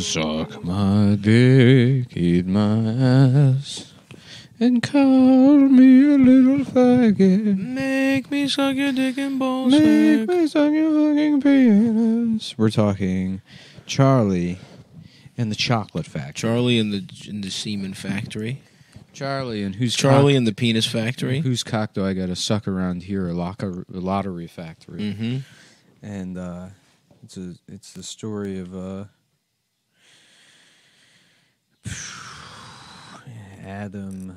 Suck my dick, eat my ass, and call me a little faggot. Make me suck your dick and balls. Make me suck your fucking penis. We're talking Charlie and the Chocolate Factory. Charlie in the in the semen factory. Charlie and who's Charlie in the penis factory. whose cock do I got to suck around here? A, locker, a lottery factory. Mm-hmm. and uh, it's a it's the story of uh, Adam.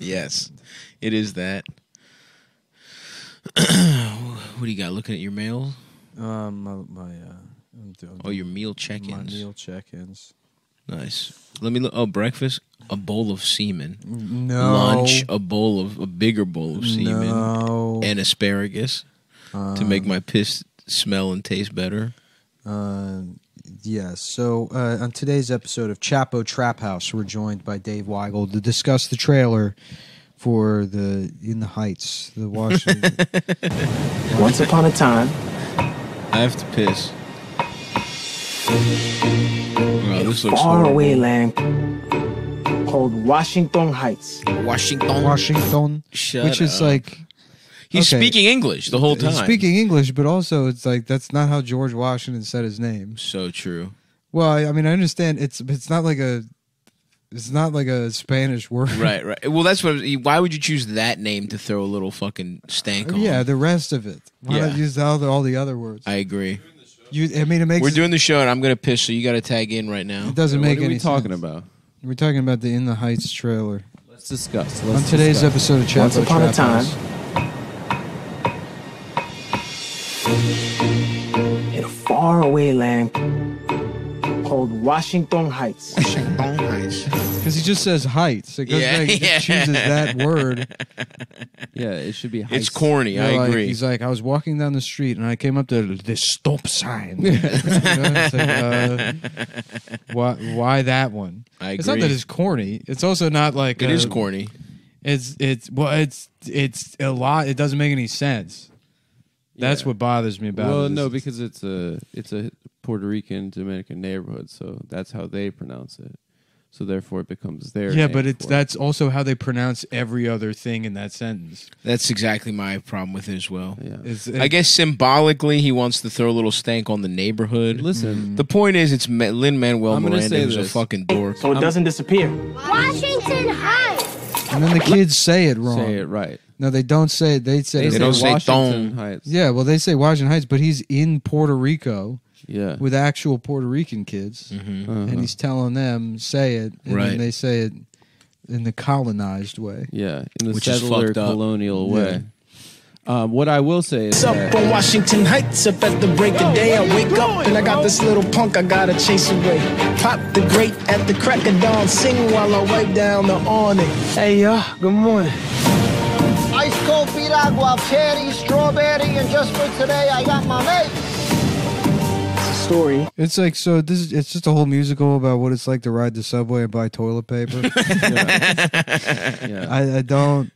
Yes, it is that. what do you got? Looking at your mail? Um, my, my uh, I'm doing Oh, your meal check-ins. My meal check-ins. Nice. Let me look. Oh, breakfast, a bowl of semen. No Lunch, a bowl of a bigger bowl of semen No. and asparagus to make my piss smell and taste better. Uh, yes. So uh, on today's episode of Chapo Trap House, we're joined by Dave Weigel to discuss the trailer for the In the Heights, the Washington. Once upon a time, I have to piss. Wow, this looks far horrible. away land called Washington Heights. Washington. Washington, Shut which is like He's okay. speaking English the whole time. He's speaking English, but also it's like that's not how George Washington said his name. So true. Well, I, I mean, I understand it's it's not like a it's not like a Spanish word. Right, right. Well, that's what. Why would you choose that name to throw a little fucking stank on? Yeah, the rest of it. Why not use all the, all the other words? I agree. You, I mean, it makes We're doing the show, and I'm gonna piss, so you got to tag in right now. it doesn't what make are any we talking sense. about? We're talking about the In the Heights trailer Let's discuss. on today's episode of Chapo Once upon a time. House. In a faraway land called Washington Heights. Washington Heights. Because he just says heights. It goes Yeah, back, he yeah. just chooses that word. Yeah, it should be. It's heights. corny. They're I like- agree. He's like, I was walking down the street and I came up to this stop sign. You know, it's like, uh, why, why that one? I It's not agree. that it's corny. It's also not like It is uh, corny. It's it's well, it's it's a lot. It doesn't make any sense. That's Yeah. what bothers me about it. Well, is no, it's- because it's a it's a Puerto Rican Dominican neighborhood, so that's how they pronounce it. So therefore, it becomes their. yeah, name but it's for it. that's also how they pronounce every other thing in that sentence. That's exactly my problem with it as well. Yeah. It's, I guess symbolically, he wants to throw a little stank on the neighborhood. Listen, mm-hmm. The point is, it's Lin Manuel I'm gonna Miranda say who's a this. fucking dork. So it doesn't disappear. Washington Heights. And then the kids say it wrong. say it right. No, they don't say it. They say They it- don't say Washington thong. Heights. Yeah, well, they say Washington Heights, but he's in Puerto Rico Yeah. with actual Puerto Rican kids, Mm-hmm. Uh-huh. and he's telling them say it, and Right. then they say it in the colonized way. yeah, in the Which is settler fucked up. colonial way. Um, what I will say is What's up that on Washington Heights? Up at the break of day, I wake up and I got this little punk I gotta chase away. Pop the grate at the crack of dawn, sing while I wipe down the awning. Hey, y'all, good morning. Ice cold piragua, cherry, strawberry, and just for today, I got my mate. It's a story. It's like so. This is it's just a whole musical about what it's like to ride the subway and buy toilet paper. yeah, I, I don't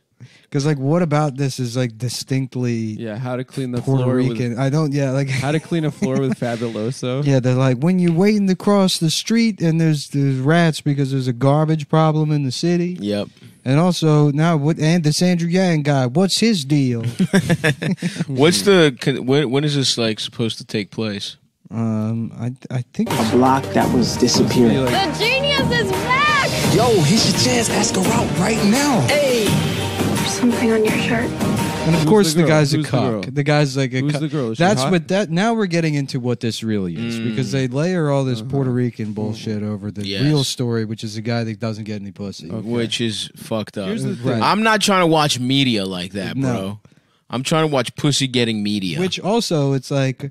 because like what about this is like distinctly yeah, how to clean the Puerto floor Rican. with I don't. Yeah, like how to clean a floor with Fabuloso. yeah, they're like when you're waiting to cross the street and there's there's rats because there's a garbage problem in the city, Yep. and also now what and this Andrew Yang guy, what's his deal? What's the when? When is this like supposed to take place? um, I I think A block that was disappearing. like, The genius is back. Yo, here's your chance. Ask her out right now. Hey. There's something on your shirt. And of Who's course, the the, guy's a Who's the cuck. The, guy's like a Who's cuck. the girl? Is she That's hot? what that. Now we're getting into what this really is mm. because they layer all this uh-huh. Puerto Rican mm-hmm. bullshit over the Yes. real story, which is a guy that doesn't get any pussy. Which is fucked up. Here's the Right. I'm not trying to watch media like that, No. bro. I'm trying to watch pussy getting media. Which also, it's like,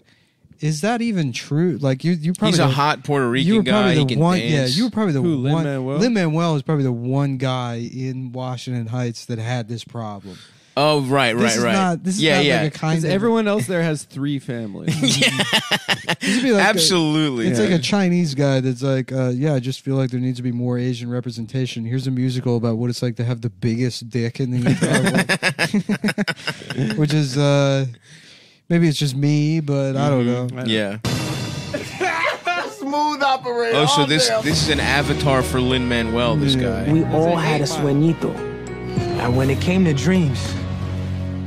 is that even true? Like you, you probably He's a the- hot Puerto Rican You Rican were guy. probably He the can one. dance. Yeah, you were probably the Who, one. Lin-Manuel? Lin-Manuel is probably the one guy in Washington Heights that had this problem. Oh, right, This right, is right. Not, this is yeah, not yeah. like a kind of everyone else there has three families. this would be like a- Absolutely. It's Yeah. like a Chinese guy that's like, uh, yeah, I just feel like there needs to be more Asian representation. Here's a musical about what it's like to have the biggest dick in the entire world, which is uh, Maybe it's just me, but I don't mm-hmm. know. Yeah. Smooth operator. Oh, so oh, this this is an avatar for Lin Manuel. This guy. We all had a sueñito. And when it came to dreams,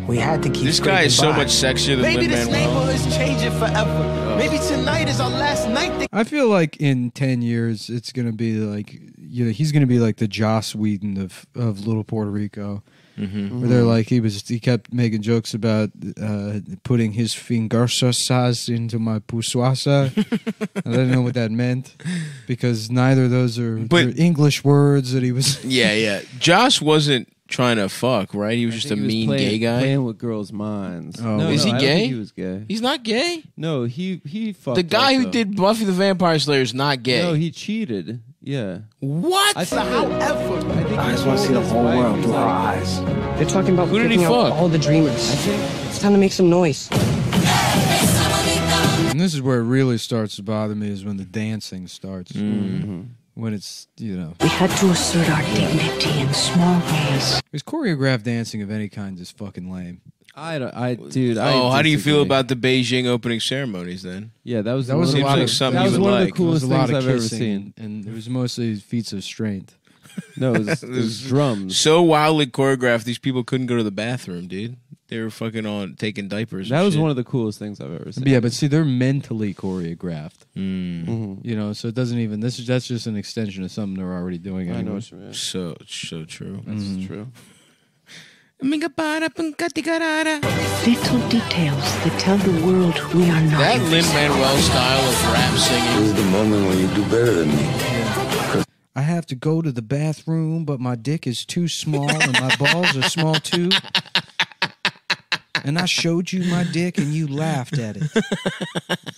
we had to keep This guy is so much sexier than Maybe Lin this Manuel. neighborhood's changing forever. Oh. Maybe tonight is our last night. To- I feel like in ten years it's gonna be like you know he's gonna be like the Joss Whedon of of Little Puerto Rico, Mm-hmm. where they're like he was he kept making jokes about uh, putting his fingersas into my pusuasa. I didn't know what that meant because neither of those are But- English words that he was. Yeah, yeah. Josh wasn't trying to fuck, right? He was I just a was mean playing, gay guy. playing with girls' minds. Oh. no, Is no, he I don't gay? think he was gay. He's not gay. No, he he fucked The guy up, who though. did Buffy the Vampire Slayer is not gay. No, he cheated. Yeah. what? I think However, I, think I just want to see the whole world he's through our like, eyes. They're talking about Who did he picking out fuck? all the dreamers. I think It's time to make some noise. And this is where it really starts to bother me is when the dancing starts. Mm-hmm. When it's you know We had to assert our dignity in small ways. because choreographed dancing of any kind is fucking lame. I don't. I dude. I oh, how do you feel about the Beijing opening ceremonies then? Yeah, that was That was one a of lot the- of something that was you would one of like. the There was coolest a lot things of I've ever kissing, seen. and it was mostly feats of strength. No, it was, it was drums. So wildly choreographed, these people couldn't go to the bathroom, dude. They were fucking on taking diapers. That was one of the coolest things I've ever seen. Yeah, but see, they're mentally choreographed. Mm. Mhm. You know, so it doesn't even. This is that's just an extension of something they're already doing. I know Anyway. what you mean. So so true. That's Mm. true. Little details that tell the world we are not. That Lin Manuel style of rap singing. This is the moment when you do better than me. I have to go to the bathroom, but my dick is too small and my balls are small too. And I showed you my dick and you laughed at it.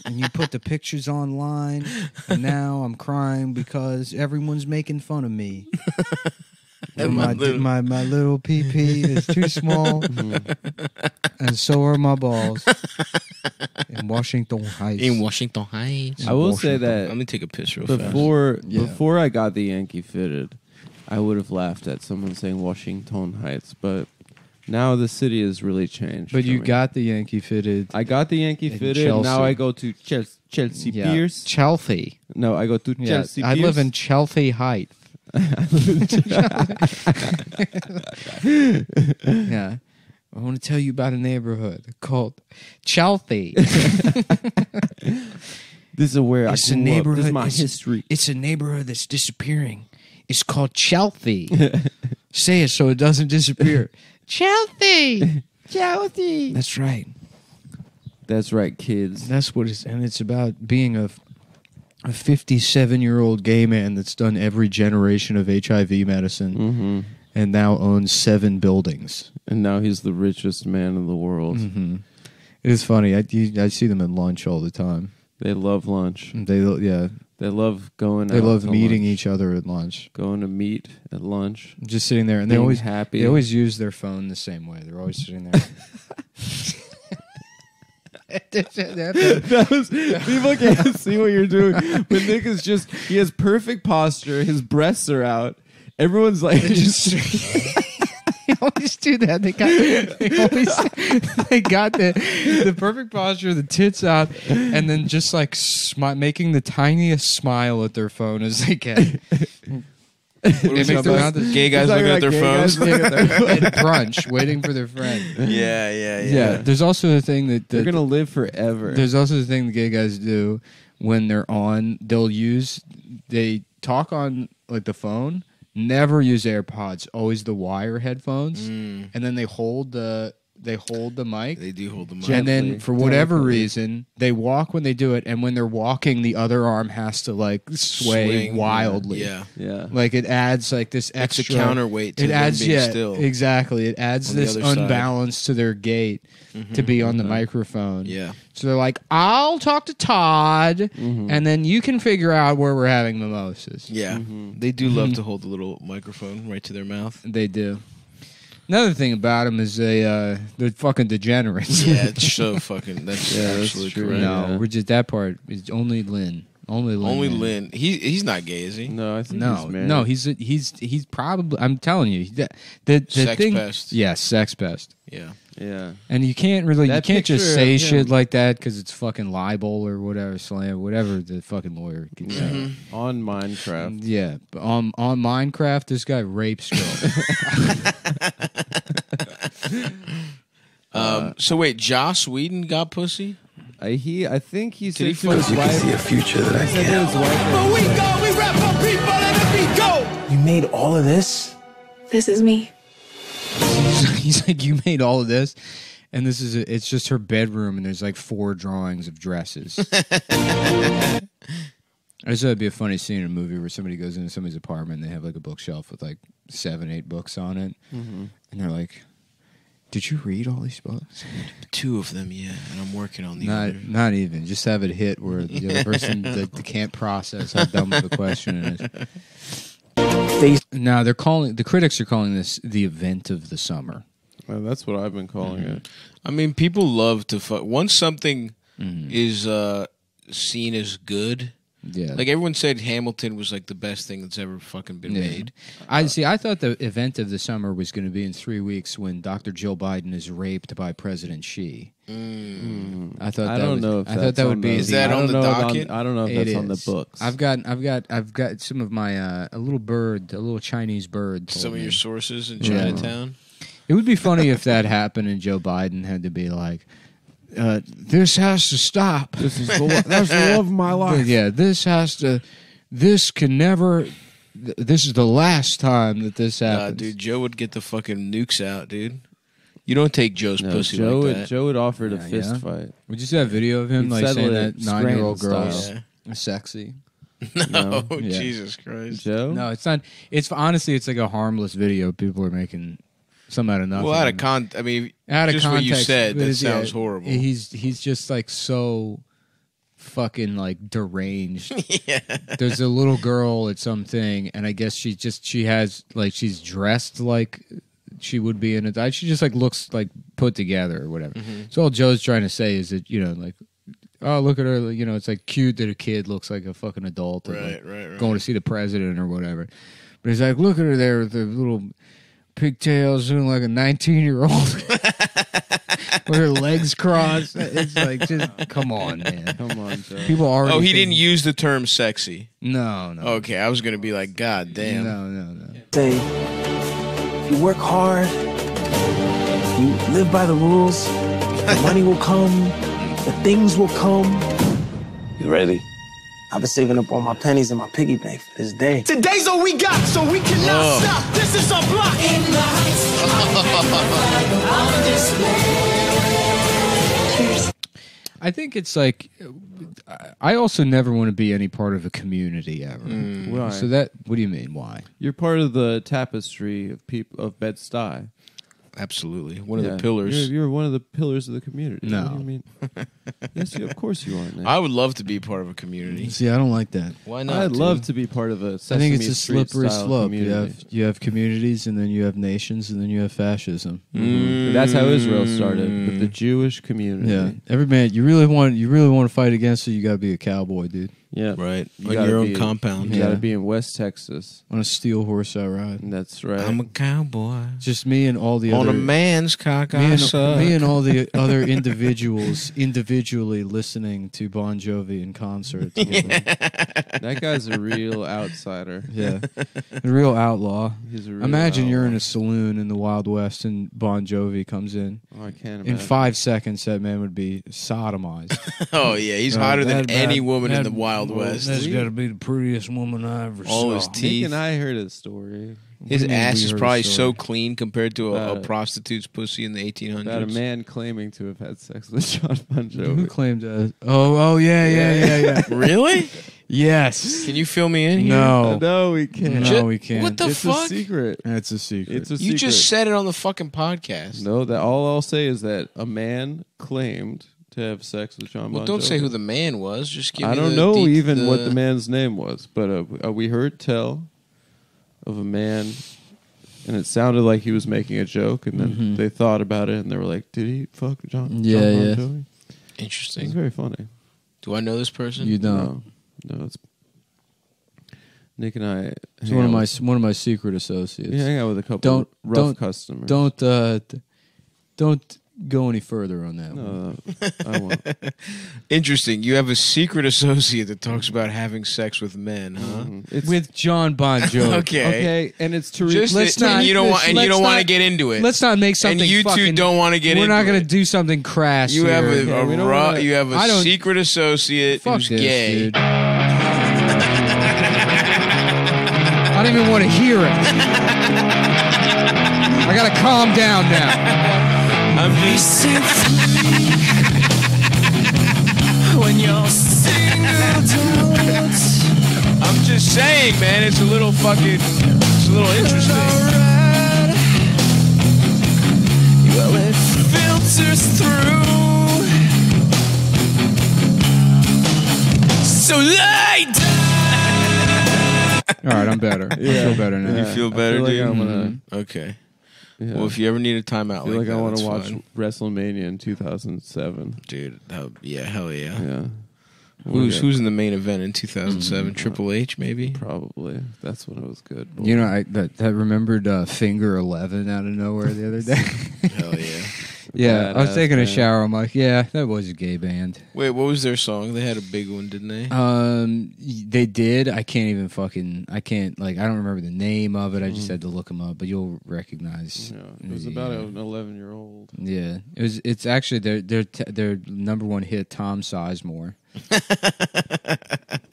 And you put the pictures online. And now I'm crying because everyone's making fun of me. And my, little- my, my little PP is too small. Mm-hmm. and so are my balls. In Washington Heights. In Washington Heights. I will say that. Let me take a piss real fast. before Yeah. before I got the Yankee fitted, I would have laughed at someone saying Washington Heights, but now the city has really changed. But you me. got the Yankee fitted. I got the Yankee fitted. Chelsea. Now I go to Chelsea, Chelsea Yeah. Pierce. Chelsea. No, I go to Yeah, Chelsea. I live in Chelsea Heights. yeah. I want to tell you about a neighborhood called Chelsea. This is where It's I a grew up. This neighborhood. is my it's, history. It's a neighborhood that's disappearing. It's called Chelsea. Say it so it doesn't disappear. Chelsea. Chelsea. That's right. That's right, kids. That's what it's and it's about being a a 57 year old gay man that's done every generation of HIV medicine hmm and now owns seven buildings. And now he's the richest man in the world. Mm-hmm. It is funny. I, you- I see them at lunch all the time. They love lunch. They yeah. They love going. They out love meeting lunch. each other at lunch. Going to meet at lunch. Just sitting there, and they always happy. They always use their phone the same way. They're always sitting there. that was people can't see what you're doing. But Nick is just he has perfect posture. His breasts are out. Everyone's like just they always do that. They got they always they got the the perfect posture, the tits out, and then just like smi- making the tiniest smile at their phone as they can. They make their mouth as- Gay guys He's looking at their phones. at their phone. at brunch, waiting for their friend. yeah, yeah, yeah. Yeah, there's also the thing that, They're gonna live forever. There's also the thing the gay guys do when they're on. They'll use they talk on like the phone. Never use AirPods. Always the wire headphones, Mm, and then they hold the they hold the mic. they do hold the mic. and then for whatever delicately. reason, they walk when they do it, and when they're walking, the other arm has to like sway Swing, wildly. Yeah. yeah. Like it adds like this It's a extra counterweight to it them adds being yeah still. exactly. It adds this other side. unbalance to their gait mm-hmm. to be on the uh-huh. microphone. Yeah. So they're like, I'll talk to Todd, Mm-hmm. and then you can figure out where we're having mimosas. Yeah. Mm-hmm. They do love to hold the little microphone right to their mouth. They do. Another thing about them is they uh, they're fucking degenerates. Yeah, it's so fucking. That's Yeah, that's absolutely true. correct. no, Yeah. we're just that part is only Lin. Only Lin. Only man. Lin. He he's not gay, is he? No, I think No, he's married. no, he's he's he's probably. I'm telling you, the the, the Sex thing. pest. Yeah, sex pest. Yeah. yeah. And you can't really, you can't just say of shit him- like that because it's fucking libel or whatever, slam, whatever the fucking lawyer. Can say. Mm-hmm. on Minecraft. Yeah, on on Minecraft, this guy rapes girls. Um. So wait, Joss Whedon got pussy. I, he, I think he Did he to his fuck- You can see a future that I He said to can't. his wife we go, we rap for people, let it go. You made all of this? This is me. He's like, you made all of this, and this is a, it's just her bedroom, and there's like four drawings of dresses. I just thought it'd be a funny scene in a movie where somebody goes into somebody's apartment and they have like a bookshelf with like seven, eight books on it, and they're like, "Did you read all these books?" Two of them, yeah. And I'm working on the Not, other. not even. Just have it hit where the other person that that can't process how dumb of a question it is. They Now they're calling the critics are calling this the event of the summer. Well, that's what I've been calling Mm-hmm. it. I mean, people love to fuck. Once something Mm-hmm. is uh seen as good, Yeah, like everyone said, Hamilton was like the best thing that's ever fucking been Yeah. made. I see. I thought the event of the summer was going to be in three weeks when Dr. Joe Biden is raped by President Xi. I thought. I that don't was- know if I thought that would be. the- Is that I on don't the know if docket? I don't know if It that's on the is. books. I've got. I've got. I've got some of my uh, a little bird, a little Chinese bird. told Some of me. your sources in Yeah. Chinatown. It would be funny if that happened and Joe Biden had to be like, uh, "This has to stop." This is the lo- that's the love of my life. Yeah, this has to. This can never. th- This is the last time that this Nah, happens. dude, Joe would get the fucking nukes out, dude. You don't take Joe's No, pussy Joe, like had, that. Joe had offered a Yeah, fist yeah. fight. Would you see that video of him He'd like settle saying it that nine year old Scranton girls style. are sexy? no, Yeah. Jesus Christ. Joe? No, it's not. It's honestly, it's like a harmless video. People are making some out of nothing. Well, out of con, I mean, Out of just what you said, that it's- yeah, sounds horrible. He's he's just like so fucking like deranged. yeah. There's a little girl at something, and I guess she just she has like she's dressed like she would be in a. She just like looks like put together or whatever. Mm-hmm. So all Joe's trying to say is that you know like. Oh, look at her! You know, it's like cute that a kid looks like a fucking adult, and, Right, like, right, right. going to see the president or whatever. But he's like, look at her there with the little pigtails, looking like a nineteen-year-old with her legs crossed. It's like, just come on, man. Come on, Joe. People already. Oh, he think- didn't use the term sexy. No, no. Okay, I was gonna be like, God damn. No, no, no. say, if you work hard, you live by the rules, the money will come, the things will come. You ready? I've been saving up all my pennies in my piggy bank for this day. Today's all we got, so we cannot Oh. stop. This is our block. In the heights, I think it's like I also never want to be any part of a community ever. Why? So that what do you mean? Why? You're part of the tapestry of people of Bed Stuy. Absolutely, one of Yeah. the pillars. You're, you're one of the pillars of the community. No. What do you mean? yes, you, of course you are. Nick. I would love to be part of a community. See, I don't like that. Why not? I'd love to be part of a. I Sesame think it's a Street slippery style slope. You Community. have you have communities, and then you have nations, and then you have fascism. Mhm. That's how Israel started with the Jewish community. Yeah, every man you really want you really want to fight against it. You got to be a cowboy, dude. Yeah. Right You on gotta your own be- compound. You got Yeah. to be in West Texas. On a steel horse, I ride. And that's right. I'm a cowboy Just me and all the on other a man's cock. me I and, suck. me and all the other individuals individually listening to Bon Jovi in concert. together. that guy's a real outsider. yeah, a real outlaw. He's a real Imagine you're in a saloon in the Wild West and Bon Jovi comes in. Oh, I can't In five seconds, that man would be sodomized. oh yeah, he's Uh, hotter than that- any that- woman in that- the Wild well, West. That's got to be the prettiest woman I ever All saw. his Nick teeth. and I heard his story His do you mean ass we is heard a probably story? so clean compared to a, a About- prostitute's pussy in the 1800s. about a man claiming to have had sex with John Bon Who Jovi. claimed that? Oh, oh yeah, yeah, yeah, yeah. really? yes. Can you fill me in here? No, No, we can't. no, Ju- we can't. what the it's fuck? a secret. That's a secret. It's a secret. You just said it on the fucking podcast. no. That all I'll say is that a man claimed to have sex with John Well, Bon don't say Jovi. who the man was. Just give I me don't the know de- even what the- the man's name was, but uh, uh, we heard tell of a man, and it sounded like he was making a joke, and then Mhm. they thought about it, and they were like, "Did he fuck John? Yeah, John Bon yeah. Jovi?" It's Interesting. very funny. Do I know this person? you don't. No. No, it's Nick and I. He's hang one of out my with- one of my secret associates. We hang out with a couple Don't- rough don't- customers. Don't uh, d- don't go any further on that. one. No, I won't. Interesting. You have a secret associate that talks about having sex with men, huh? Mm-hmm. It's With John Bon Jovi. Okay. okay, and it's to re- Just Let's that- not- and you don't want and you let's don't want to not- get into it. Let's not make something. and you two fucking- don't want to get We're into not going it. to do something crass. You have here. a, Yeah, we a don't raw, wanna- you have a I don't- secret associate Fuck who's this, gay. dude. I don't even want to hear it. I gotta calm down now. I'm just When you're singled out. I'm just saying, man. It's a little fucking. It's a little interesting. Alright. Well, it filters through. So lie down. All right, I'm better. I feel better now. You feel better, I feel like dude? I'm gonna. Okay. Yeah. Well, if you ever need a timeout I feel like, like I want to watch fine. WrestleMania in 2007. dude. That would, yeah, hell yeah. Yeah. Who's Okay. who's in the main event in 2007? Triple H, maybe. Probably. That's when it was good. You know, I that, that remembered uh, Finger Eleven out of nowhere the other day. Hell yeah. Yeah, I was taking a shower. I'm like, yeah, that was a gay band. Wait, what was their song? They had a big one, didn't they? Um, they did. I can't even fucking. I can't like. I don't remember the name of it. I just had to look them up. But you'll recognize. Yeah, it was about an 11 year old. Yeah, it was. It's actually their their t- their number one hit, Tom Sizemore.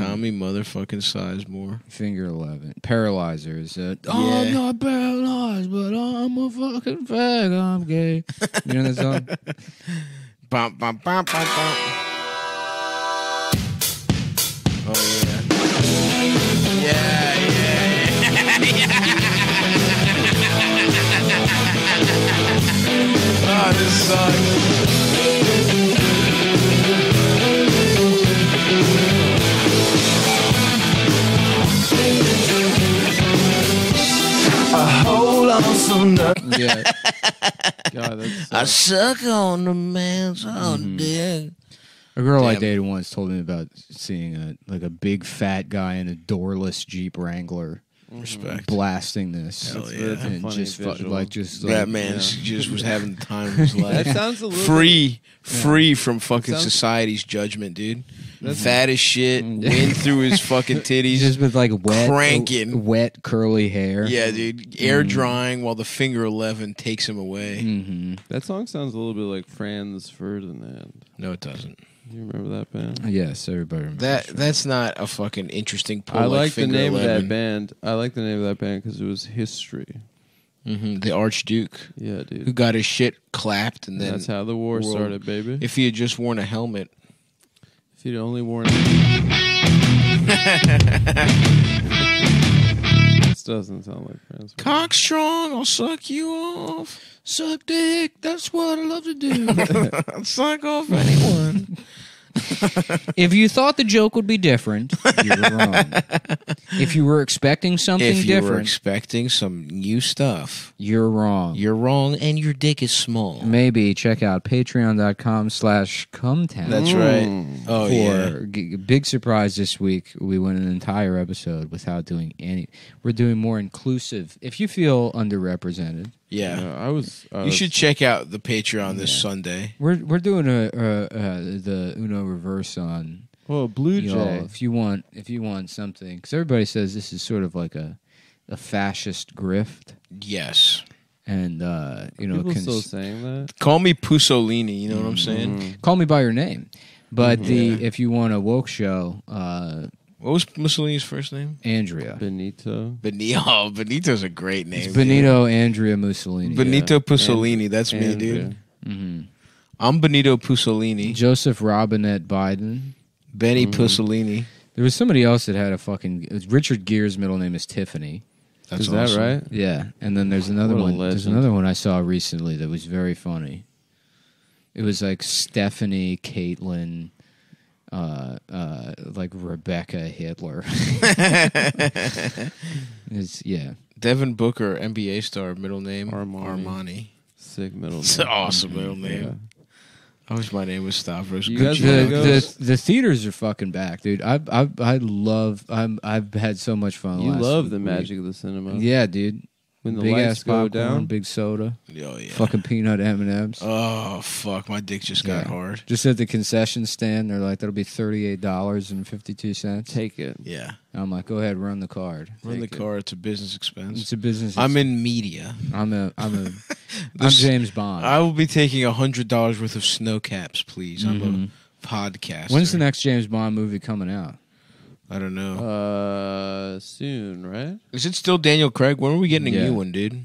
Tommy motherfucking Sizemore. Finger Eleven, Paralyzer is. Uh, oh, I'm not paralyzed, but I'm a fucking fag. I'm gay. You know that song? Bum, bum, bum, bum, bum. Oh yeah. Yeah, yeah. oh, this sucks. Hold on nut. yeah. God, that's I suck on the man's own Mm-hmm. dick. A girl I dated once told me about seeing a like a big fat guy in a doorless Jeep Wrangler Respect. blasting this. Hell yeah. that's a and funny just fu- visual. like just like, That man just was having the time of his life. That sounds a little free, free from fucking sounds- society's judgment, dude. Fat as shit, wind through his fucking titties. just with like wet cranking. wet curly hair. yeah, dude. Air drying while the finger eleven takes him away. hmm That song sounds a little bit like Franz Ferdinand. No, it doesn't. You remember that band? Yes, everybody remembers That that's not a fucking interesting pull. I like, like the Finger name of 11. that band. I like the name of that band because it was history. Mhm, The Archduke, Yeah, dude. who dude. got his shit clapped, and then That's how the war world- started, baby. If, if he had just worn a helmet, If he'd only worn. this doesn't sound like Franz. Ferdinand. cock strong, I'll suck you off. Suck dick. That's what I love to do. I'll suck off anyone. if you thought the joke would be different, you were wrong. if you were expecting something if you were different, expecting some new stuff, you're wrong. you're wrong, and your dick is small. Maybe check out patreon.com slash cumtown. That's right. Oh for yeah. g- big surprise this week we went an entire episode without doing any we're doing more inclusive if you feel underrepresented Yeah. Yeah, I was. I You was- should check out the Patreon this Sunday. we're we're doing a, a, a the uno reverse on Well, Blue y'all Jay. if you want if you want something because everybody says this is sort of like a a fascist grift Yes. and uh you know People cons- still saying that. Call me Pusolini, you know what I'm saying? Mm. call me by your name but the Yeah. if you want a woke show uh What was Mussolini's first name? andrea Benito. Benito. Oh, Benito's a great name. it's benito andrea mussolini Benito Yeah. Pusolini. That's me, Andrea. dude. hmm I'm Benito Pusolini. Joseph Robinette Biden. Benny Mm-hmm. Pusolini. There was somebody else that had a fucking it was Richard Gere's middle name is Tiffany. That's Is that right? Yeah, and then there's another What a one. There's another one I saw recently that was very funny. It was like Stephanie, Caitlin, uh, uh, like Rebecca Hitler. it's yeah. Devin Booker, NBA star, middle name Armani. Armani. Sick middle. It's an name. awesome middle name. Yeah. I wish my name was Stavros. You guys the, the the theaters are fucking back, dude. I I I love. I'm I've had so much fun. You last love the week. magic of the cinema. Yeah, dude. When the big lights ass go popcorn, down. big soda, Oh yeah. fucking peanut M and M's. Oh fuck, my dick just got Yeah. hard. Just at the concession stand, they're like, "That'll be thirty eight dollars and fifty two cents." Take it. Yeah. I'm like, "Go ahead, run the card." Run the Take it. car. It's a business expense. It's a business. I'm in media. I'm a. I'm a. I'm This- James Bond. I will be taking a hundred dollars worth of snow caps, please. I'm a mm-hmm. podcaster. When's the next James Bond movie coming out? I don't know. Uh, soon, right? Is it still Daniel Craig? When are we getting a Yeah. new one, dude?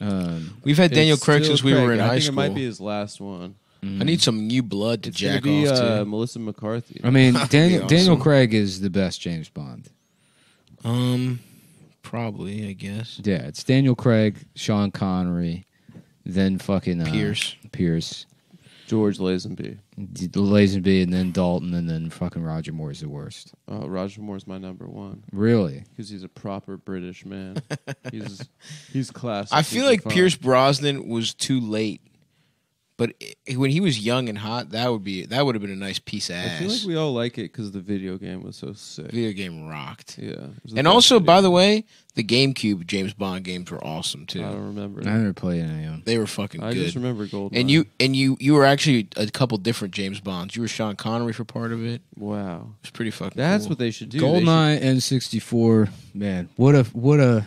Um, We've had Daniel It's Craig still since we were in I high think school. It might be his last one. I need some new blood to It's gonna jack be off uh, to. Melissa McCarthy. I mean, That'd be Daniel Daniel awesome. Craig is the best James Bond. Um, probably, I guess. Yeah, it's Daniel Craig, Sean Connery, then fucking uh, Pierce. Pierce, George Lazenby. D- Lazenby, and then Dalton, and then fucking Roger Moore is the worst. Uh, Roger Moore's my number one Really? because he's a proper British man. he's he's classic. I feel He's like fun. Pierce Brosnan was too late, but i when he was young and hot, that would be that would have been a nice piece of I ass. feel like we all like it because the video game was so sick. Video game rocked. Yeah, it was the And also, video by the way, the GameCube James Bond games were awesome too. I don't remember. I never played any of them. They were fucking I good. just remember Gold. and you and you you were actually a couple different James Bonds. You were Sean Connery for part of it. It wow, was pretty fucking. that's cool. what they should do. They should- Goldeneye N64, man, what a what a a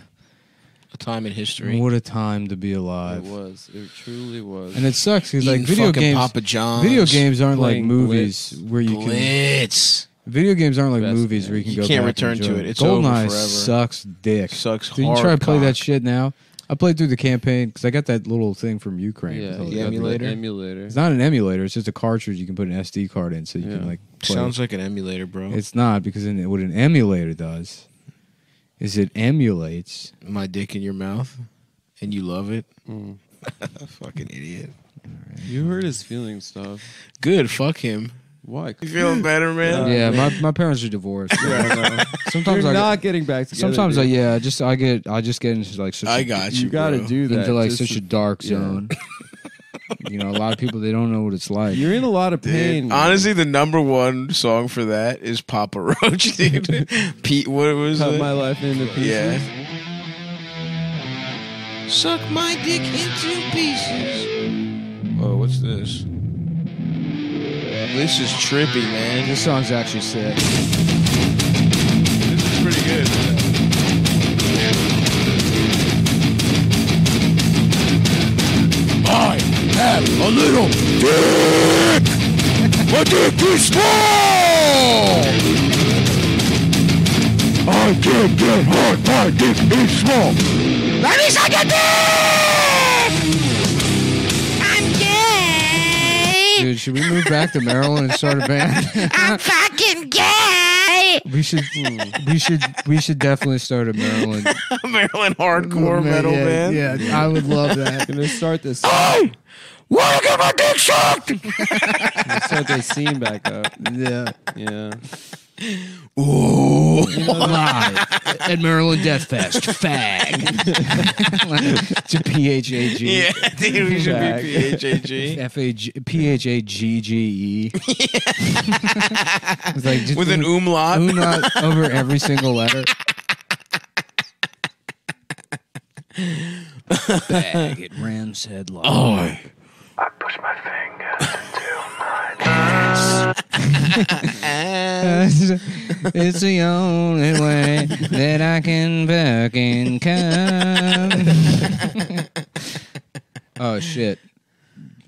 time in history. what a time to be alive! It was. It truly was. And it sucks because Eating like video fucking games, Papa John's. video games aren't like playing movies Blitz. where you can. Blitz Video games aren't like Best movies where you can You go. can't back and return to it. It's over Goldeneye forever. sucks dick. sucks Did you hard. try to play that cock. shit now? I played through the campaign because I got that little thing from Ukraine. yeah, with all the the- emulator? Emulator. It's not an emulator. It's just a cartridge you can put an SD card in, so you Yeah. can like. Play. Sounds like an emulator, bro. It's not because in, what an emulator does is it emulates. my dick in your mouth, and you love it. Mm. fucking idiot. You heard his feelings, stuff. Good. Fuck him. Why? You feeling better, man? yeah, my, my parents are divorced. sometimes You're I not getting back together. sometimes I yeah, just I get I just get into like such I a, got you. You got to do that. into like just such to- a dark yeah. Zone. you know, a lot of people they don't know what it's like. You're in a lot of pain. man. honestly, the number one song for that is Papa Roach, dude. Pete, what was cut it? my life into pieces. Yeah. Suck my dick into pieces. Oh, what's this? This is trippy, man. This song's actually sick. This is pretty good. Have a little dick. My dick is small. I can't get hard. My dick is small. Let me suck your dick. I'm gay. Dude, should we move back to Maryland and start a band? I'm fucking gay. we should we should we should definitely start a Maryland Maryland hardcore metal yeah, band. Yeah, I would love that. Gonna start this. I wanna get my dick sucked. Let's start this scene back up. Yeah. Yeah. Ooh. Live at Maryland Death Fest. Fag. to P H A G. Yeah, dude, we should Jack. be PHAG. F A G P H A G G E. It's like just With an umlaut. umlaut over every single letter. Bag at Rams Head Live. Oh, I push my fingers into my it's the only way that I can fucking come. oh shit.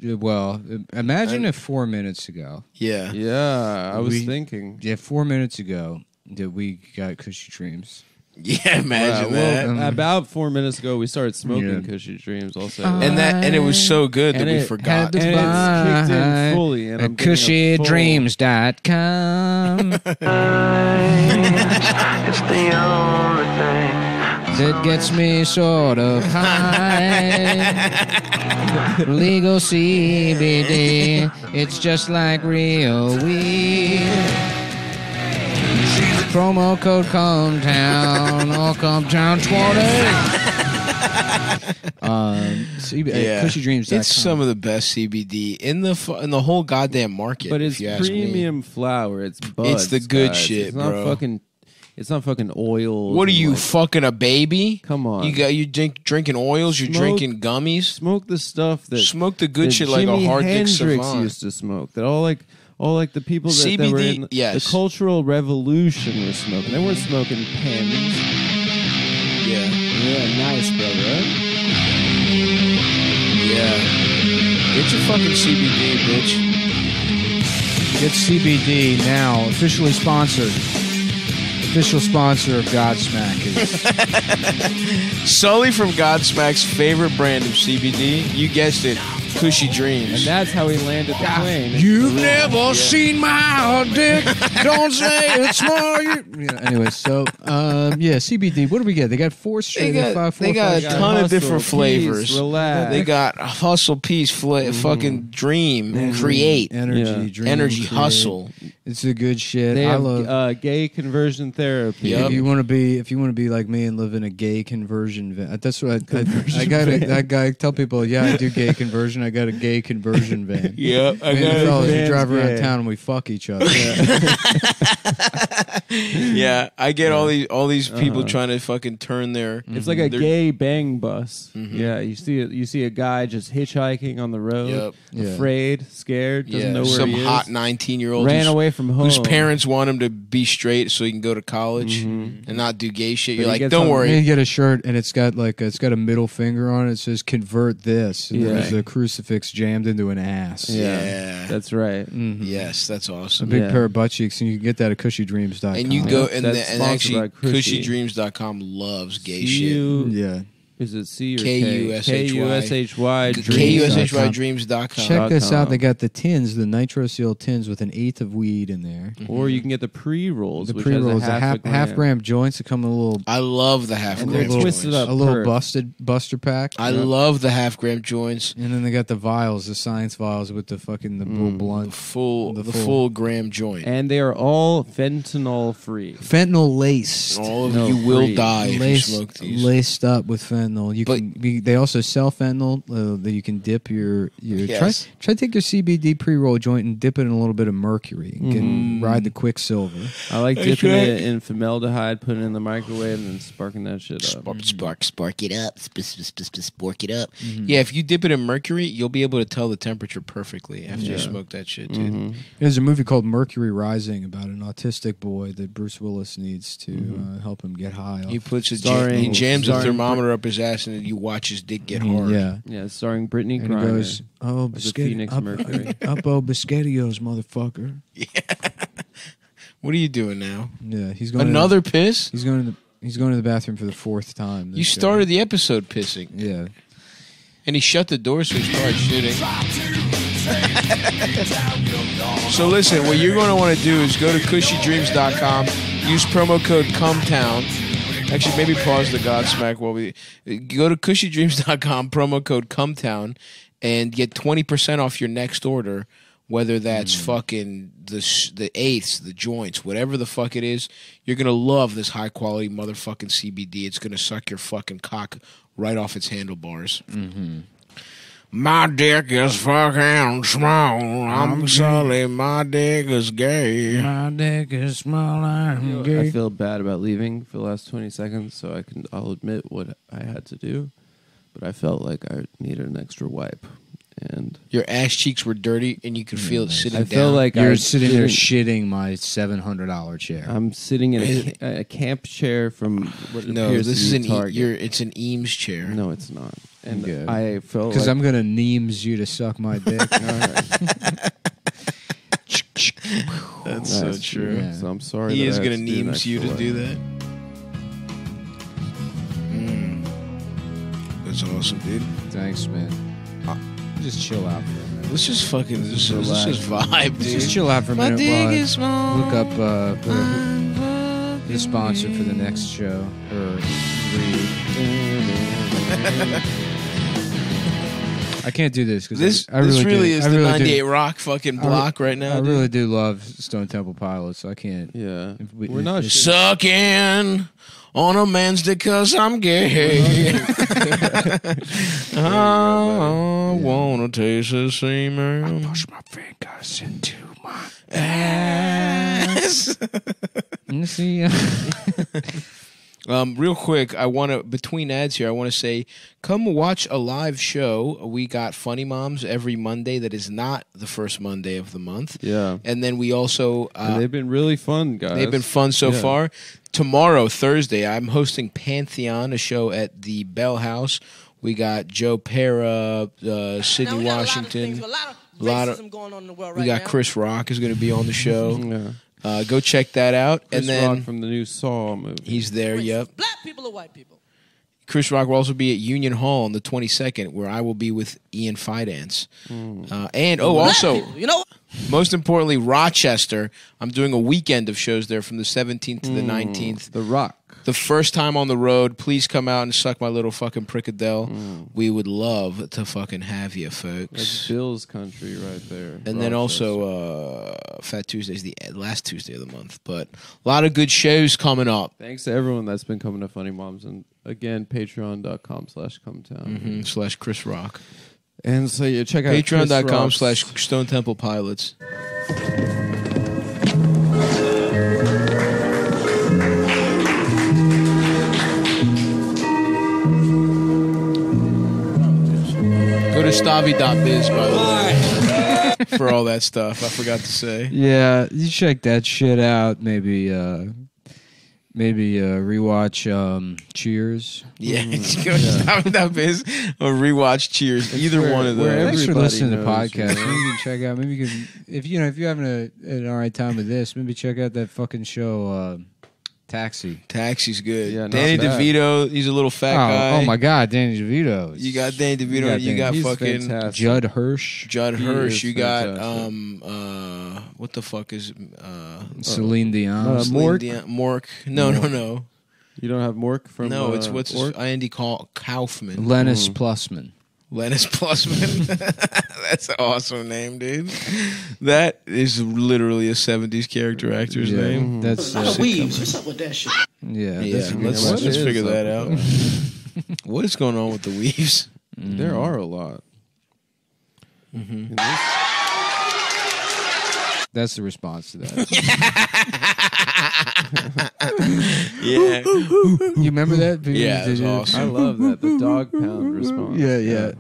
Well, imagine if four minutes ago, yeah. Yeah. I was We- thinking. yeah, four minutes ago, that we got Kushy Dreams. Yeah, imagine Wow, well, that. Um, about four minutes ago, we started smoking Yeah. Kushy Dreams. Also, and that and it was so good that And we it forgot. had to and it's kicked in fully. And I'm at getting a full- kushydreams.com It's the only thing. that gets me sort of high. Legal CBD, it's just like real weed. Promo code CUMTOWN or CUMTOWN 20. um, you, Yeah, uh, kushydreams.com. It's some of the best CBD in the fu- in the whole goddamn market. But if it's you ask me. premium flour. It's buds, It's the good guys. shit, it's not bro. Fucking, it's not fucking oil. What are you fucking a baby? Come on. You got you drink drinking oils. You're Smoke- drinking gummies. Smoke the stuff that Smoke the good that shit like a Jimi hard dick Hendrix savant. used to smoke. That all like all like the people that, that were CBD in yes. the Cultural Revolution were smoking. They weren't smoking pens. Yeah, Yeah, nice, brother. yeah. Get your fucking CBD, bitch. Get CBD now, officially sponsored. Official sponsor of Godsmack is Sully from Godsmack's favorite brand of CBD. You guessed it, Kushy Dreams. And that's how he landed the plane. You've never seen my dick. Don't say it's small. You... Yeah, anyway, so um, yeah, CBD. What do we get? They got four They straight. got, five, four, they got a five, ton Hustle, of different peace, flavors. relax. They got hustle, peace, fla- fucking dream, create, energy, Yeah. dream, energy, create. hustle. It's a good shit. They I have love. uh, gay conversion therapy. Yep. If you want to be, if you want to be like me and live in a gay conversion van, that's what I, I, I got. I got to tell people, yeah, I do gay conversion. I got a gay conversion van. Yep, I Me and the got fellas, we van's drive around gay. town and we fuck each other. Yeah, I get all these all these people Uh-huh. trying to fucking turn their. It's like a They're- gay bang bus. Mhm. Yeah, you see a, you see a guy just hitchhiking on the road, Yep. Yeah. afraid, scared, doesn't Yeah, know where some he is. hot nineteen year old ran away from home. whose parents want him to be straight so he can go to college Mhm. and not do gay shit. But You're he like, gets don't on- worry. you get a shirt and it's got like it's got a middle finger on it. It says "convert this." And Yeah. there's a crucifix jammed into an ass. Yeah, Yeah. that's right. Mhm. Yes, that's awesome. A awesome. big Yeah. pair of butt cheeks, and you can get that at kushydreams.com. And you go and, That's the, and sponsored actually by Kushy. kushydreams.com loves gay shit. C-U- yeah. Is it C or K U S H Y. K U S H Y. K-U-S-H-Y dreams.com. Check this out. They got the tins, the nitro seal tins with an eighth of weed in there. Mm-hmm. Or you can get the pre rolls. The pre rolls, the half, half, gram. joints that come in a little, I love the half And gram they're little twisted up. a little perf. busted buster pack. I love the half gram joints. and then they got the vials, the science vials with the fucking the mm. little The blunt. full, The the, full- full. gram joint. And they are all fentanyl free. Fentanyl laced. All of No, you will free. die if laced, you smoke these. laced up with fentanyl. You But- can. Be, they also sell fentanyl uh, that you can dip your. your Yes. Try try to take your CBD pre roll joint and dip it in a little bit of mercury and get, Mhm. ride the quicksilver. I like That's dipping right. it in formaldehyde, putting it in the microwave, and then sparking that shit up. Spark, spark, spark it up. Sp- sp- sp- sp- Spark it up. Mm-hmm. Yeah, if you dip it in mercury, you'll be able to tell the temperature perfectly after you smoke that shit, dude. Mhm. There's a movie called Mercury Rising about an autistic boy that Bruce Willis needs to Mm-hmm. uh, help him get high. He puts a jam, he jams a thermometer up his ass, and then you watch his dick get hard. Yeah. Yeah, starring Brittany And he Griner. goes, "Oh, as a biscotti- Phoenix up, Mercury. up, oh, biscottios, motherfucker." What are you doing now? Yeah, he's going Another To, piss? he's going to the. He's going to the bathroom for the fourth time. You this guy. started the episode pissing, Yeah. and he shut the door, so he started shooting. so listen, what you're going to want to do is go to kushydreams.com, use promo code CUMTOWN. Actually, maybe pause the Godsmack while we go to kushydreams.com, promo code CUMTOWN, and get 20% off your next order. Whether that's hmm. fucking the the eighths, the joints, whatever the fuck it is, you're gonna love this high quality motherfucking CBD. It's gonna suck your fucking cock right off its handlebars. Mm-hmm. My dick is fucking small. I'm sorry, my dick is gay. My dick is small. I'm I gay. feel bad about leaving for the last 20 seconds, so I can I'll admit what I had to do, but I felt like I needed an extra wipe, and Your ass cheeks were dirty, and you could feel it sitting I down. feel like You're I sitting there shitting my seven hundred dollar chair. I'm sitting in a, ca- a camp chair from what no, appears this to is be an e- Target. you're, it's an Eames chair. no, it's not, and Good. I felt Because like, I'm gonna neems you to suck my dick. That's so That's true. Yeah. So I'm sorry. He that is I gonna had to do an Neems you to extra do wipe. that. Mm. That's awesome, dude. Thanks, man. Just chill out for a minute. Let's just fucking let's, Relax. let's just vibe, Let's dude. just chill out for a My minute. dick while I is small. Look up uh, the, the sponsor for the next show or read. I can't do this because This I, I really this really do, is I the really 98 do. Rock fucking I re- block right now. I dude. really do love Stone Temple Pilots. So I can't. Yeah, If we- we're not. if- shit- Sucking on a man's dick cause I'm gay. I wanna taste the semen. I Push my fingers into my ass. You see, Um, real quick, I want to between ads here. I want to say, come watch a live show. We got Funny Moms every Monday. That is not the first Monday of the month. Yeah, And then we also and uh, they've been really fun, guys. They've been fun so Yeah. far. Tomorrow, Thursday, I'm hosting Pantheon, a show at the Bell House. We got Joe Pera, uh, Sydney Washington. A lot of lot of- racism going on in the world right We got now. Chris Rock is going to be on the show. Yeah, Uh, go check that out. Chris and then Rock from the new Saw movie. he's there. Racist. Yep. Black people or white people? Chris Rock will also be at Union Hall on the 22nd, where I will be with Ian Fidance. Uh, and oh, Black also people. You know most importantly, Rochester. I'm doing a weekend of shows there from the 17th to the Hmm. 19th. The Rock. The first time on the road, please come out and suck my little fucking prickadell. We would love to fucking have you, folks. That's. Bill's country right there. And then also, uh, Fat Tuesday's the last Tuesday of the month. But a lot of good shows coming up. Thanks to everyone that's been coming to Funny Moms. And again, patreon.com slash cumtown. Mhm, Slash Chris Rock. And so you check out patreon.com slash Stone Temple Pilots. stavi.biz, by the way, for all that stuff. I forgot to say. yeah, you check that shit out. Maybe, uh, maybe uh, rewatch um, Cheers. Yeah, go to stavi.biz or rewatch Cheers. Either where- one of those. Thanks for Everybody listening to knows podcasts. you. Maybe you can check out. Maybe you can, if you know, if you're having a, an all right time with this, maybe check out that fucking show, uh, Taxi. Taxi's good. Yeah, not Danny bad. DeVito, he's a little fat oh, guy. oh my God, Danny DeVito. You got Danny DeVito. got You Danny- got He's fucking fantastic. Judd Hirsch, Judd He Hirsch. is You got fantastic. um uh what the fuck is uh Celine Dion. Uh, Celine Mork? Dion- Mork? No, no, no, You don't have Mork from no. It's uh, what's his, Ork? Andy Call Kaufman. Lennis Mm. Plusman. Lennis Plusman. That's an awesome name, dude. That is literally a '70s character actor's Yeah, name. that's A lot uh, of weaves. What's up with that shit? yeah. Yeah, that's a good let's, one. let's figure that out. what is going on with the weaves? There are a lot. Mm-hmm. In this- That's the response to that. Yeah, you remember that? Yeah, it was awesome. I love that. The dog pound response. Yeah, yeah.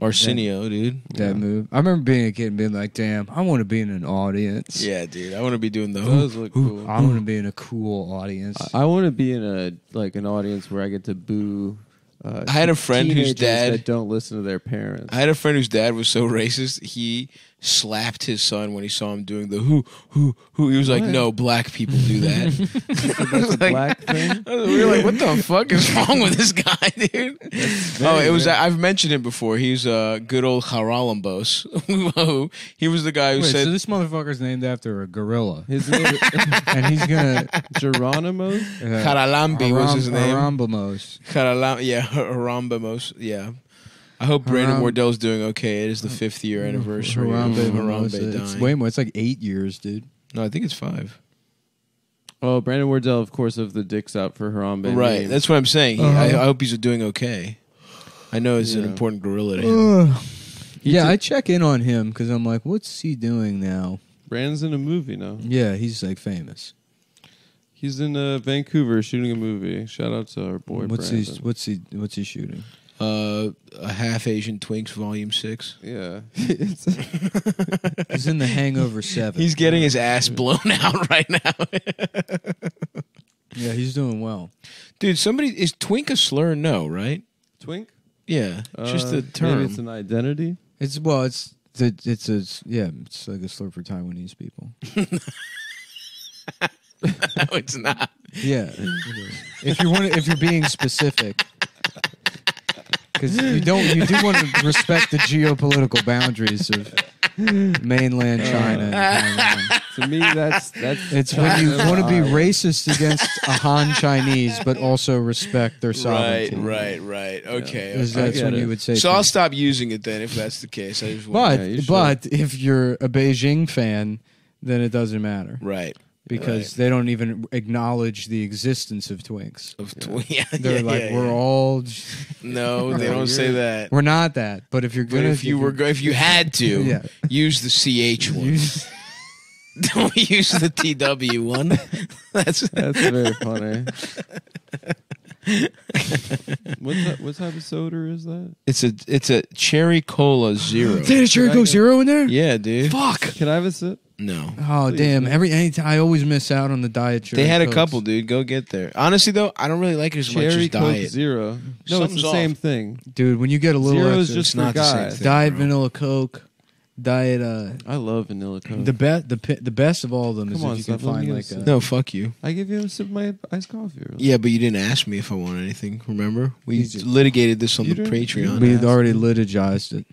Arsenio, dude. That move. I remember being a kid and being like, "Damn, I want to be in an audience. Yeah, dude. I want to be doing the. Those look cool. I want to be in a cool audience." I, I want to be in a like an audience where I get to boo. Uh, I had a friend whose dad- that don't listen to their parents. I had a friend whose dad was so racist. He slapped his son when he saw him doing the who who who. He was like, What? "No, black people do that." I was like- black thing? We were like, "What the fuck is wrong with this guy, dude?" Oh, it was. I've mentioned it before. He's uh, good old Haralambos. Who- he was the guy who Wait, said, so this motherfucker's named after a gorilla, His name and he's gonna Geronimo. uh, Haralambi was his name. Harambamos. Haralam- yeah, Harambamos. Yeah. I hope Brandon Haram- Wardell's doing okay. It is the fifth year anniversary Harambe of Mimosa. Harambe It's dying. way more. It's like eight years, dude. no, I think it's five. Oh, Brandon Wardell, of course, of the dicks out for Harambe. Right. name. That's what I'm saying. He, Uh-huh. I, I hope he's doing okay. I know it's an Yeah. important gorilla to him. yeah, I check in on him because I'm like, what's he doing now? Brandon's in a movie now. Yeah, he's like famous. He's in uh, Vancouver shooting a movie. Shout out to our boy what's Brandon. he? What's he? What's he shooting? Uh, a half Asian Twinks, Volume Six. Yeah. He's in The Hangover Seven. He's getting his ass blown out right now, yeah, he's doing well. dude. Somebody is twink a slur? No, right? Twink? Yeah, it's just Uh, a term. Maybe it's an identity. It's well, it's the it's a yeah, it's like a slur for Taiwanese people. no, it's not. Yeah, if you want, if you're being specific, because you don't, you do want to respect the geopolitical boundaries of mainland uh, China. and Taiwan. To me, that's that's. It's when you want to be racist against a Han Chinese, but also respect their Right, sovereignty. right, right. Okay. Is okay. that's when you would say. So I'll me. stop using it then if that's the case. I just But want- you should. but if you're a Beijing fan, then it doesn't matter right. Because they don't even acknowledge the existence of Twinks. Of tw- yeah, They're yeah, like yeah, we're yeah. all. No, they don't say that. We're not that. But if you're But gonna, if you were, go- if you had to, Yeah. use the ch one. don't use the tw one. That's That's very funny. what, ty- what type of soda is that? it's a it's a cherry cola zero. They had a cherry Can I coke zero in there. yeah, dude. Fuck. Can I have a sip? No. Oh Please, damn! man. Every anytime I always miss out on the diet. Cherry They had a Cokes. couple, dude. Go get there. Honestly, though, I don't really like it as much Cherry as Coke diet. Zero. No, it's the off. same thing. dude. When you get a little Zero is extra, just It's for not the same guys. thing. diet bro. vanilla Coke, diet. uh I love vanilla Coke. The best, the pi- the best of all of them is Come on, if you can Steph, let me find get a like sip. a. No, fuck you. I give you a sip of my iced coffee. Really. Yeah, but you didn't ask me if I want anything. Remember, we You just- litigated this on You the didn't- Patreon. We had already litigized it.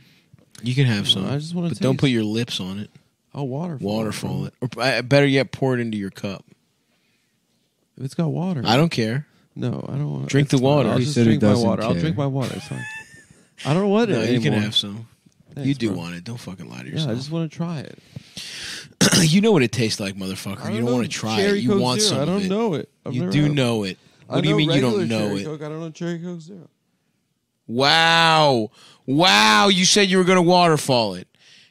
You can have some, I just want to but don't put your lips on it. Oh waterfall. Waterfall it, or uh, better yet, pour it into your cup. If it's got water. I don't care. No, I don't want. Drink the water. I'll He just said he drink my doesn't water. I'll care. drink my water. It's fine. I don't want it. No, it you can anymore. have some. Thanks, you do bro. want it. Don't fucking lie to Yeah, yourself. I just want to try it. you know what it tastes like, motherfucker. I You don't know want to try Cherry it. You Coke want Zero. some I don't of it. know it. I've you never do had it. know it. I What do you know mean you don't know Cherry it? Coke. I don't know Cherry Coke Zero. Wow. Wow. You said you were going to waterfall it.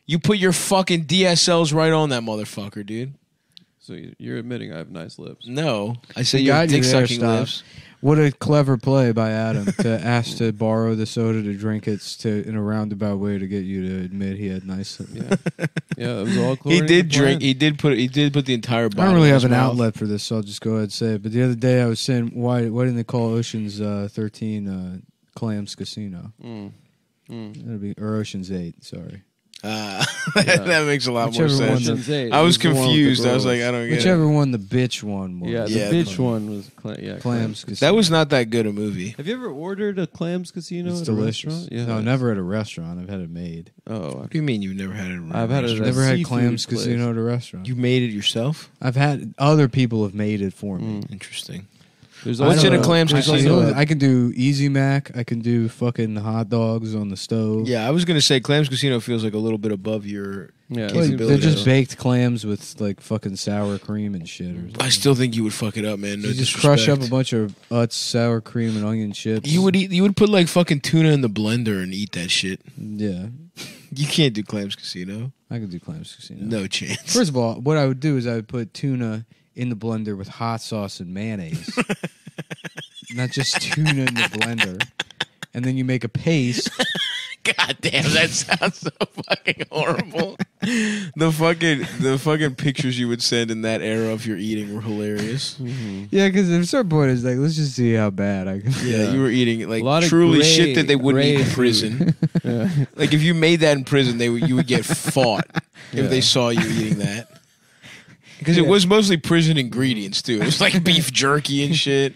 You put your fucking DSLs right on that motherfucker, dude. So you- you're admitting I have nice lips. No. I said You you have got you dick sucking Stop. lips. What a clever play by Adam to ask to borrow the soda to drink it to in a roundabout way to get you to admit he had nice. Yeah, yeah. It was all. He did to plan. drink. He did put. He did put the entire Bottle I don't really in have an mouth. outlet for this, so I'll just go ahead and say it. But the other day I was saying, why why didn't they call Ocean's uh, Thirteen uh, Clams Casino? Mm. Mm. That'd be or Ocean's Eight. Sorry, Ah, Yeah. that makes a lot Whichever more one sense. the- I was the one confused. I was like, I don't get whichever it. one the bitch one was. Yeah, the Yeah, bitch the- one was cla- yeah Clams Casino. That was not that good a movie. Have you ever ordered a clams casino? It's at delicious. A restaurant? Yeah. No, never at a restaurant. I've had it made. Oh, What do you mean you've never had it? at a I've had it at a Never had seafood Clams place. Casino at a restaurant. You made it yourself. I've had other people have made it for me. Mm. Interesting. There's What's in a Clams I, Casino? I can do Easy Mac. I can do fucking hot dogs on the stove. Yeah, I was gonna say Clams Casino feels like a little bit above your. Yeah, Like, they're just baked clams with like fucking sour cream and shit. Or something. I still think you would fuck it up, man. No you just crush up a disrespect. bunch of Utz sour cream and onion chips. You would eat. You would put like fucking tuna in the blender and eat that shit. yeah. You can't do Clams Casino. I could do clams casino. No chance. First of all, what I would do is I would put tuna in the blender with hot sauce and mayonnaise, not just tuna in the blender. And then you make a paste. God damn, that sounds so fucking horrible. the fucking the fucking pictures you would send in that era of your eating were hilarious. Mm-hmm. Yeah, because at a certain point, it's like, let's just see how bad I can. Yeah, you were eating like A lot of truly gray- shit that they wouldn't eat in prison. Yeah. like if you made that in prison, they would you would get fought Yeah. if they saw you eating that. Because it was mostly prison ingredients too. It was like beef jerky and shit.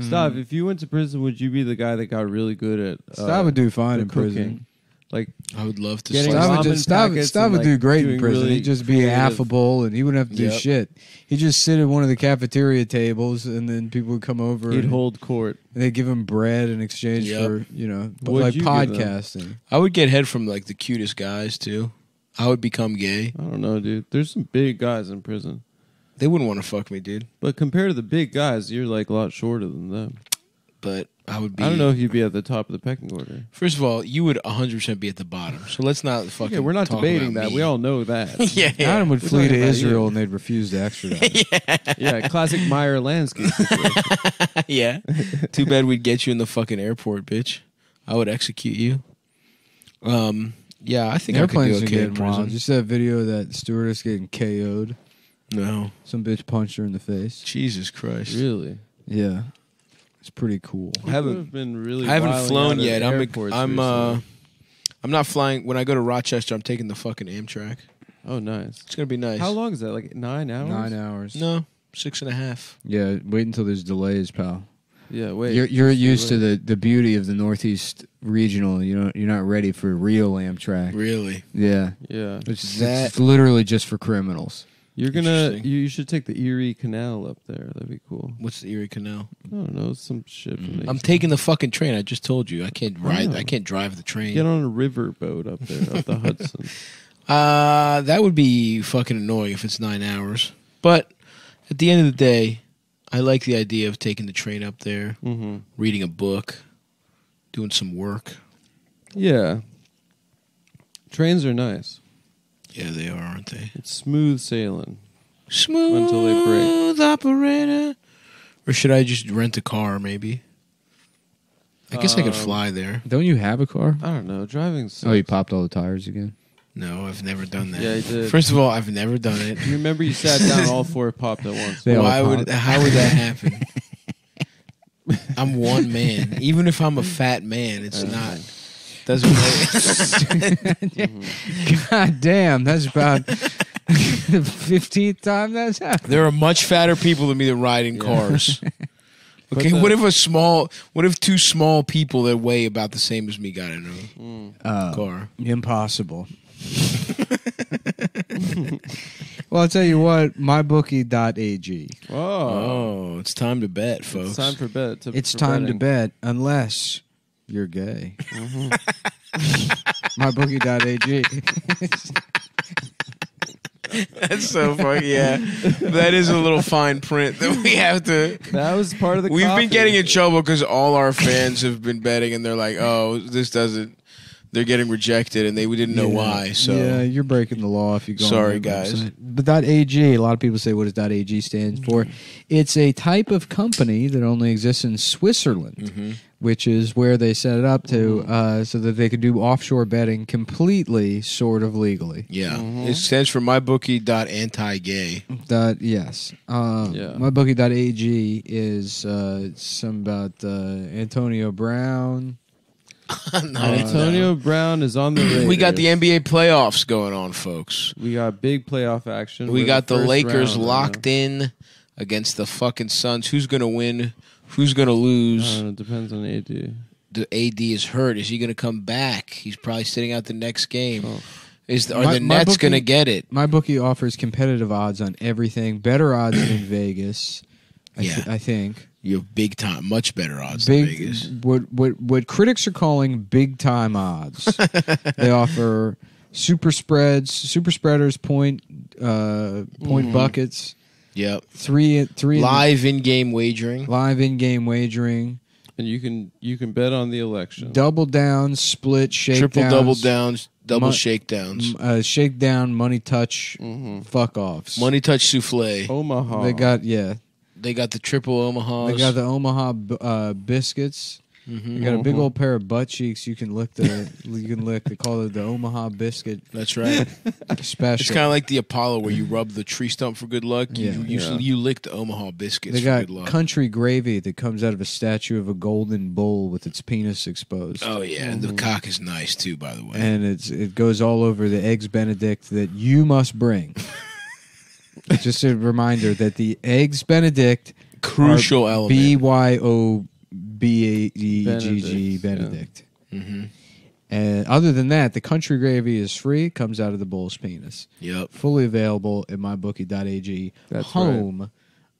Stop. If you went to prison, would you be the guy that got really good at? Uh, Stav would do fine the in prison. Like I would love to. Getting slice Stav would, ramen just, Stav, packets Stav and, would like, do great in doing prison. really He'd just be creative- affable and he wouldn't have to Yep. do shit. He'd just sit at one of the cafeteria tables and then people would come over he'd and hold court. they'd give him bread in exchange Yep. for, you know, but What'd like you give them? podcasting. I would get head from like the cutest guys too. I would become gay. I don't know, dude. There's some big guys in prison, They wouldn't want to fuck me, dude. but compared to the big guys, you're like a lot shorter than them. But I would be. I don't know if you'd be at the top of the pecking order. First of all, you would 100 percent be at the bottom. So let's not fucking. Yeah, we're not talk debating about that. me. We all know that. yeah, yeah. Adam would We're flee to talking about Israel you. and they'd refuse to extradite. him. yeah, classic Meyer Lansky situation. yeah. Too bad we'd get you in the fucking airport, bitch. I would execute you. Um. Yeah, I think Airplanes I are could do okay in getting wild. prison. Just that video of that stewardess getting KO'd. No, Some bitch punched her in the face. Jesus Christ. really? Yeah. It's pretty cool. I haven't- have been really. I haven't flown yet. I'm. airports I'm. Uh. I'm not flying. When I go to Rochester, I'm taking the fucking Amtrak. Oh, nice. It's gonna be nice. How long is that? Like nine hours? Nine hours. No, six and a half. Yeah, wait until there's delays, pal. Yeah, wait. You're you're Just used to the, the beauty of the Northeast regional. You know, you're not ready for real Amtrak. Really? Yeah, Yeah. it's, That- it's literally just for criminals. You're gonna. Interesting. You, you should take the Erie Canal up there. That'd be cool. What's the Erie Canal? I don't know some shit. From the- I'm taking the fucking train. I just told you I can't ride. I can't drive the train. Get on a river boat up there, up the Hudson. Uh, that would be fucking annoying if it's nine hours. But at the end of the day, I like the idea of taking the train up there, hmm reading a book, doing some work. Yeah. Trains are nice. Yeah, they are, aren't they? It's smooth sailing. Smooth Until they break. operator. Or should I just rent a car? Maybe. I guess I could Um, fly there. Don't you have a car? I don't know. Driving. Oh, you popped all the tires again. No, I've never done that. Yeah, I did. First of all, I've never done it. You remember you sat down, all four popped at once. They all Why would? popped. How would that happen? I'm one man. Even if I'm a fat man, it's not. Doesn't really. God damn, that's about the fifteenth time that's happened. There are much fatter people than me that ride in cars. Okay, the- what if a small? What if two small people that weigh about the same as me got in a Uh, car? Impossible. well, I'll tell you what, mybookie.ag. Oh, Oh, it's time to bet, folks. it's time for bed. To, It's for time to betting. bet unless you're gay. Mm-hmm. mybookie.ag. That's so funny. Yeah, that is a little fine print that we have to. That was part of the. We've coffee. been getting in trouble because all our fans have been betting, and they're like, "Oh, this doesn't." They're getting rejected, and they we didn't know Yeah. why. So yeah, you're breaking the law if you go. Sorry, their guys. website. But .ag, a lot of people say, "What does .ag stand for?" It's a type of company that only exists in Switzerland, Mm-hmm. which is where they set it up to, uh, so that they could do offshore betting completely, sort of legally. yeah, it stands for mybookie.anti-gay. Dot yes, um, Yeah. mybookie.ag is uh, some about uh, Antonio Brown. Antonio Brown is on the. Raiders. We got the NBA playoffs going on, folks. We got big playoff action. We We're got the first Lakers round right locked now. in against the fucking Suns. Who's gonna win? Who's gonna lose? don't it depends on AD. The AD is hurt. Is he gonna come back? He's probably sitting out the next game. Oh. Is the, are My- the Nets bookie- gonna get it? My bookie offers competitive odds on everything, better odds than Vegas. I, Yeah. th- I think You have big time, much better odds than big Vegas. what what what critics are calling big time odds. they offer super spreads, super spreaders, point uh, point Mhm. buckets, Yep. three three Live in-game wagering. live in game wagering, And you can you can bet on the election. double down, split, shakedowns, Triple double downs, double Mon- shakedowns. uh, shakedown, money touch, Mhm. fuck offs. Money touch souffle. Omaha. They got yeah. They got the triple Omaha. They got the Omaha uh, biscuits. Mhm. You got a big old pair of butt cheeks. You can lick the. you can lick. They call it the Omaha biscuit That's right. special. It's kind of like the Apollo where you rub the tree stump for good luck. You, Yeah. you, Yeah. you lick the Omaha biscuits they for got good luck. country gravy that comes out of a statue of a golden bull with its penis exposed, oh yeah, and the cock is nice too, by the way. and it's it goes all over the eggs Benedict that you must bring. Just a reminder that the eggs Benedict Crucial are element. B Y O B A E G G Benedict, yeah. Benedict. hmm And other than that, the country gravy is free. Comes out of the bull's penis. Yep. Fully available at mybookie.ag, That's home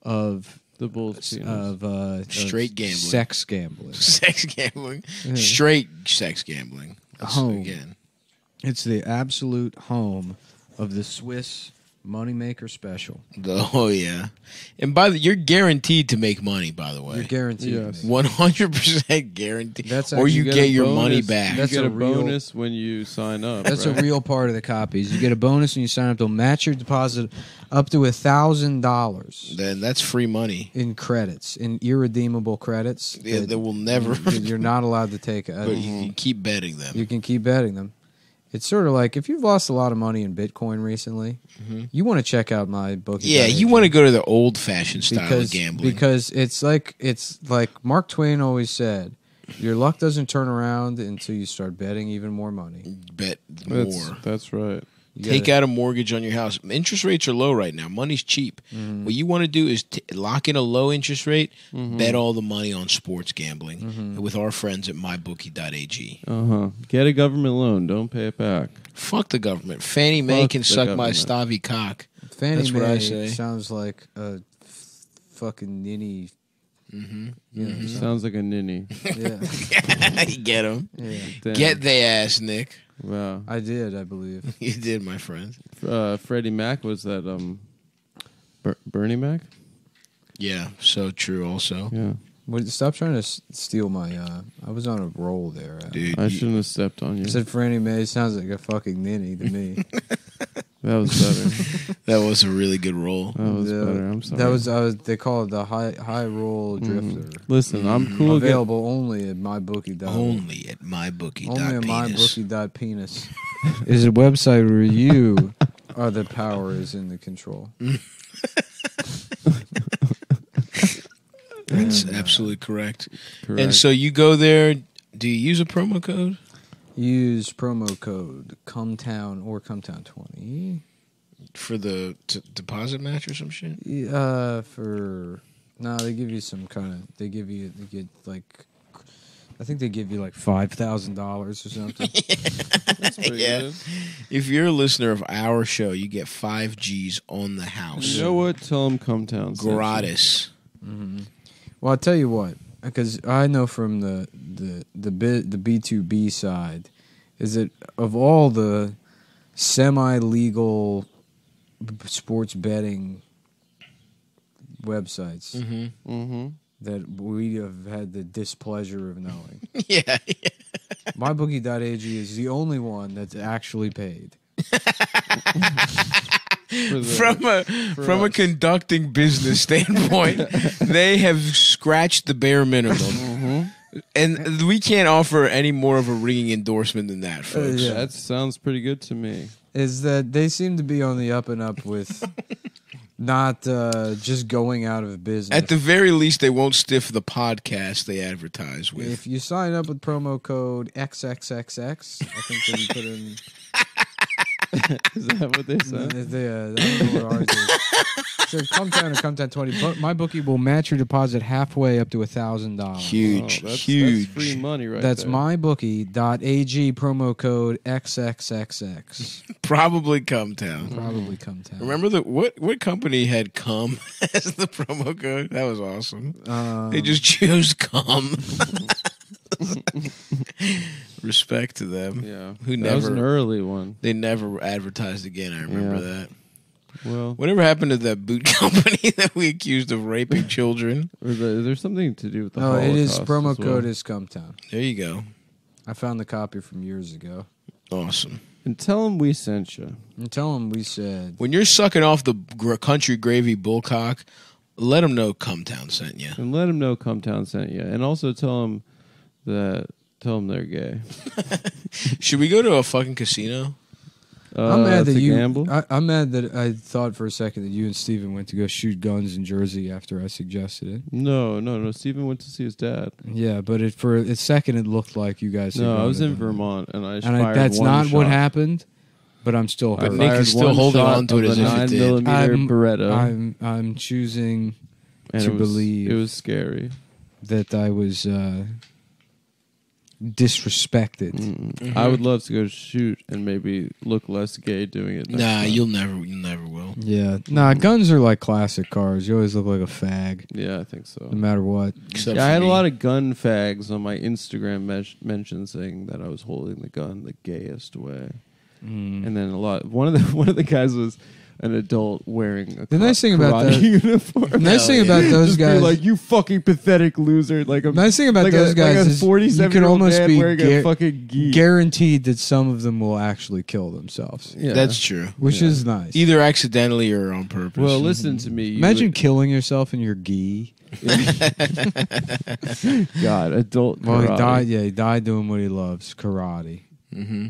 of the Bulls penis. of uh, Straight of gambling. sex gambling. Sex gambling, straight sex gambling. That's, Home. again. It's the absolute home of the Swiss moneymaker special. The, oh yeah, and by the you're guaranteed to make money. By the You're way, guaranteed. Yes. one hundred percent guaranteed. That's or you get get, your bonus- money back. You That's get a a, real- bonus when you sign up. That's right? a real part of the copies. You get a bonus when you sign up. They'll match your deposit up to a thousand dollars then that's free money. in credits, in irredeemable credits. Yeah, that will never. you're not allowed to take. Uh, but you can keep betting them. You can keep betting them. It's sort of like if you've lost a lot of money in Bitcoin recently, you want to check out my bookie. Mm-hmm. yeah, you want to go to the old fashioned style because of gambling. because it's like it's like Mark Twain always said, your luck doesn't turn around until you start betting even more money. bet That's, more. that's right. You Take gotta- out a mortgage on your house. Interest rates are low right now. Money's cheap. Mm-hmm. What you want to do is t- lock in a low interest rate, bet all the money on sports gambling Mm-hmm. with our friends at mybookie.ag. Uh huh. Get a government loan. Don't pay it back. Fuck the government. Fannie Mae can the suck my government. stavy cock. Fannie That's Mae what I say. sounds like a f- fucking ninny. Mm-hmm. You know, Sounds like a ninny. Yeah. Get him. Yeah. Get the ass, Nick. Wow. I did, I believe. You did, my friend. Uh, Freddie Mac was that um, Ber- Bernie Mac? Yeah, so true. Also, Yeah. Wait, stop trying to s- steal my. uh I was on a roll there. Uh, dude. I you- shouldn't have stepped on you. I said Franny Mae sounds like a fucking ninny to me. That was better. that was a really good roll. That was Yeah, better. I'm sorry. That was uh, they call it the high high roll Mm. drifter. Listen, I'm cool. Get, Available only at mybookie. Only at mybookie. only at penis. mybookie. dot penis is a website where you are the power is in the control. That's absolutely correct. correct. And so you go there. Do you use a promo code? Use promo code Cumtown or Cumtown twenty. for the t- deposit match or some shit? Uh, for no, they give you some kind of. They give you they get like. I think they give you like five thousand dollars or something. yeah. If you're a listener of our show, you get five G's on the house. you know what? Tell them Cumtown. sent you. Gratis. Well, I'll tell you what, because I know from the the the bit the B two B side, is that of all the semi legal sports betting websites Mm-hmm. Mm-hmm. that we have had the displeasure of knowing, Yeah. mybookie.ag is the only one that's actually paid. from a from a conducting business standpoint, they have scratched the bare minimum. And we can't offer any more of a ringing endorsement than that, folks. yeah. That sounds pretty good to me. Is that they seem to be on the up and up with not uh, just going out of business. At the very least, they won't stiff the podcast they advertise with. If you sign up with promo code XXXX, I think they put in. Is that what they said? They, uh, I don't what ours is. So come down or come down twenty. But my bookie will match your deposit halfway up to a thousand dollars. Huge, Oh, that's, huge. That's free money right That's there. mybookie.ag promo code XXXX. Probably Cumtown. Probably come down. Remember the what what company had come as the promo code? That was awesome. Um, They just chose come. Respect to them. Yeah. Who that was an early one. they never advertised again. I remember Yeah. that. Well, Whatever happened to that boot company that we accused of raping children? or the, there's something to do with the Oh, it is Holocaust promo as well. code is Cumtown. There you go. I found the copy from years ago. Awesome. And tell them we sent you. And tell them we said When you're sucking off the gr- country gravy bullcock, let them know Cumtown sent you. And let them know Cumtown sent you. And also tell them that, tell them they're gay. Should we go to a fucking casino? Uh, I'm mad that you. gamble? I, I'm mad that I thought for a second that you and Steven went to go shoot guns in Jersey after I suggested it. no, no, no. Steven went to see his dad. Yeah, but it, for a second it looked like you guys. had No, I was in. Vermont, and I and fired I, that's one not what happened. But I'm still I hurt. Nick is still holding on to it as if it nine did. millimeter I'm, Beretta, I'm I'm choosing and to it was, believe it was scary. that I was uh, disrespected. Mm. I would love to go shoot and maybe look less gay doing it. Nah, time. you'll never, you never will. Yeah, nah, guns are like classic cars. You always look like a fag, Yeah, I think so. no matter what. Except Yeah, I for had a lot of gun fags on my Instagram mes- mention saying that I was holding the gun the gayest way, Mm. and then a lot. One of the one of the guys was an adult wearing a The ka- nice thing about karate that- uniform. The nice thing about those Just be guys, like you fucking pathetic loser. Like a nice thing about like those a, guys like a is you 47 can almost man be wearing gar- fucking gi. guaranteed that some of them will actually kill themselves, Yeah. That's true. which Yeah. is nice. Either accidentally or on purpose. well. Listen to me. you Imagine would- killing yourself in your gi. God, adult. Well, he karate. died. Yeah, he died doing what he loves, karate. hmm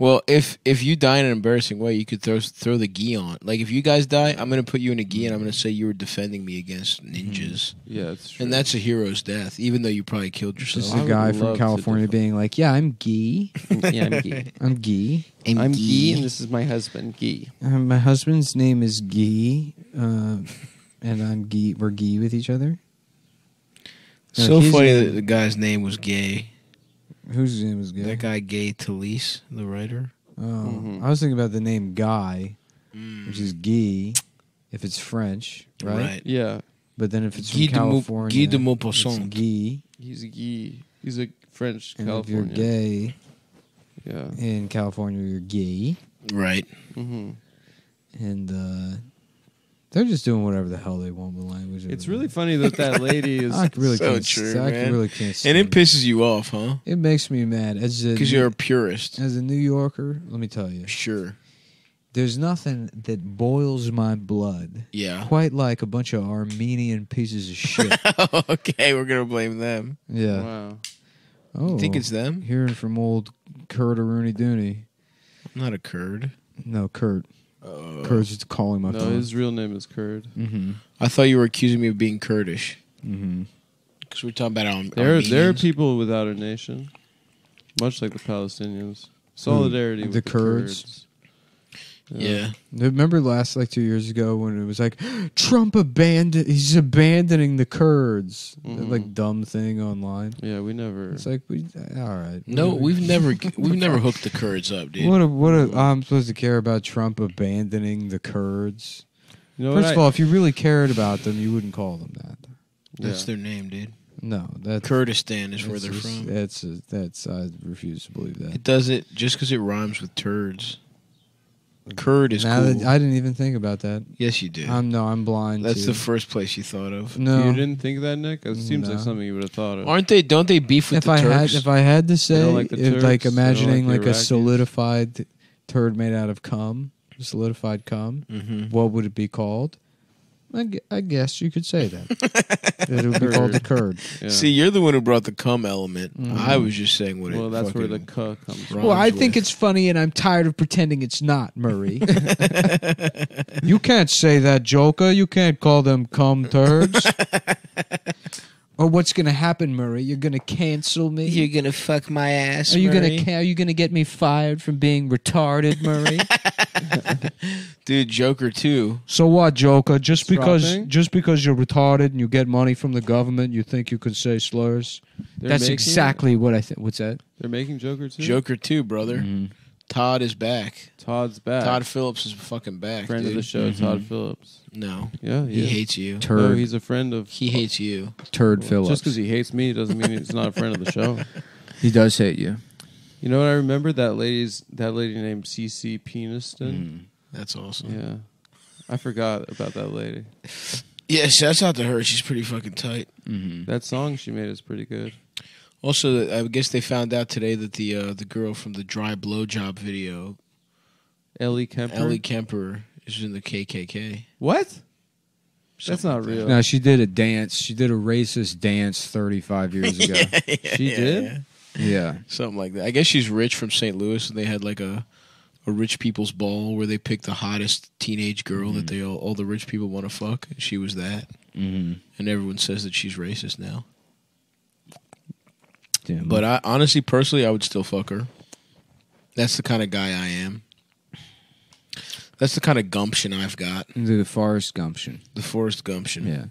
Well, if if you die in an embarrassing way, you could throw throw the gi on. Like if you guys die, I'm gonna put you in a gi and I'm gonna say you were defending me against ninjas, Yeah, it's true. and that's a hero's death, even though you probably killed Just yourself. I a would guy love from to California defend- being like, "Yeah, I'm gi. yeah, I'm gay. I'm gi. I'm Guy, and this is my husband, Guy. Uh, my husband's name is Guy, uh, and I'm Guy. We're Guy with each other. No, so he's- funny that the guy's name was Gay. Whose name is Guy? That guy, Gay Talese, the writer. Oh, Mhm. I was thinking about the name Guy, which is Guy, if it's French, right? Right. Yeah, But then if it's Guy from de Mau- California, Guy de it's Maupassant. Guy. he's a Guy. He's a French And if you're gay Yeah. in California, you're gay. Right. hmm And uh, they're just doing whatever the hell they want with language. It's really there. funny that that lady is. I really So can't. true, I man. really can't. And it pisses you off, huh? It makes me mad as a Because you're a purist. as a New Yorker. Let me tell you, Sure. there's nothing that boils my blood Yeah. quite like a bunch of Armenian pieces of shit. okay, we're gonna blame them. yeah. Wow. Oh, You think it's them? hearing from old Kurt or Rooney Dooney? I'm not a Kurd. No, Kurt. Uh, Kurt's just calling my No, phone. his real name is Kurd. Mm-hmm. I thought you were accusing me of being Kurdish. Mm-hmm. Because we're talking about Ar- There, there are Armenians. people without a nation, much like the Palestinians. Solidarity The with the, Kurds? Kurds. Yeah. Remember last like two years ago when it was like Trump abandoned he's abandoning the Kurds that Mhm. like dumb thing online. Yeah, we never. It's like we all right. No, we've never we've never hooked the Kurds up, dude. What a, what a, I'm supposed to care about Trump abandoning the Kurds? You know what First of I- all, if you really cared about them, you wouldn't call them that. That's yeah. their name, dude. No, that's Kurdistan is where they're just- from. That's that's I refuse to believe that. It does it just because it rhymes with turds. Kurd is Now cool. that- I didn't even think about that. yes, you do. I'm no, I'm blind. That's to- the first place you thought of. no. You didn't think of that, Nick? It seems No. like something you would have thought of. Aren't they? Don't they beef with if the I had Turks? if I had to say, like the if, Turks, like they don't imagining like like, a Iraqis. solidified turd made out of cum, solidified cum, Mhm. what would it be called? I, gu- I guess you could say that. it would be called the curd. Yeah. See, you're the one who brought the cum element. Mhm. I was just saying what it. well, that's where the fucking "k" comes from. Well, I think with. it's funny, and I'm tired of pretending it's not, Murray. you can't say that, Joker. You can't call them cum turds. or what's going to happen, Murray? You're going to cancel me. You're gonna fuck my ass. Are you Murray? gonna ca- are you gonna get me fired from being retarded, Murray? dude? Joker too. so what, Joker? Just because Swapping? just because you're retarded and you get money from the government, you think you can say slurs? They're That's making- exactly what I think. What's that? They're making Joker too. Joker too, brother. Mm-hmm. Todd is back. Todd's back. Todd Phillips is fucking back. friend dude. of the show, Todd Phillips. No, Yeah, he is. hates you. No, Turd, he's a friend of. He hates you. turd Well, Phillips. Just because he hates me doesn't mean he's not a friend of the show. He does hate you. You know what I remember? That lady's that lady named CeCe Peniston. Mm. That's awesome. Yeah, I forgot about that lady. Yeah, shouts out to her. She's pretty fucking tight. Mm-hmm. That song she made is pretty good. Also, I guess they found out today that the uh, the girl from the dry blowjob video, Ellie Kemper. Ellie Kemper, is in the KKK. what? That's Something not like real. no, she did a dance. She did a racist dance 35 years ago. She did? yeah. yeah. something like that. I guess she's rich from St. Louis, and they had like a a rich people's ball where they picked the hottest teenage girl that they all, all the rich people want to fuck. And she was that, Mm-hmm. and everyone says that she's racist now. But I honestly, personally, I would still fuck her. That's the kind of guy I am. That's the kind of gumption I've got. the Forrest Gumption. The Forrest Gumption. Yeah.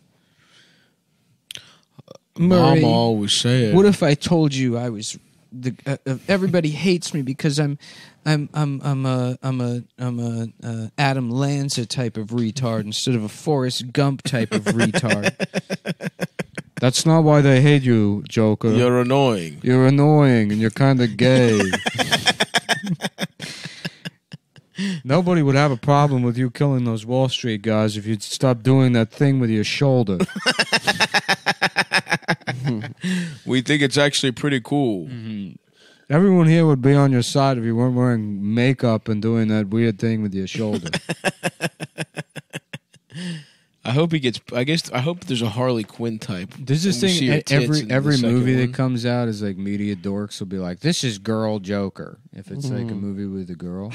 Mom always said. What if I told you I was the uh, uh, everybody hates me because I'm I'm I'm I'm a I'm a I'm a uh, Adam Lanza type of retard instead of a Forrest Gump type of retard. That's not why they hate you, Joker. You're annoying. You're annoying and you're kind of gay. Nobody would have a problem with you killing those Wall Street guys if you'd stop doing that thing with your shoulder. We think it's actually pretty cool. Mm-hmm. Everyone here would be on your side if you weren't wearing makeup and doing that weird thing with your shoulder. I hope he gets. I guess I hope there's a Harley Quinn type. There's this And thing her every every movie one. that comes out is like media dorks will be like, "This is girl Joker." If it's like a mm-hmm. movie with a girl,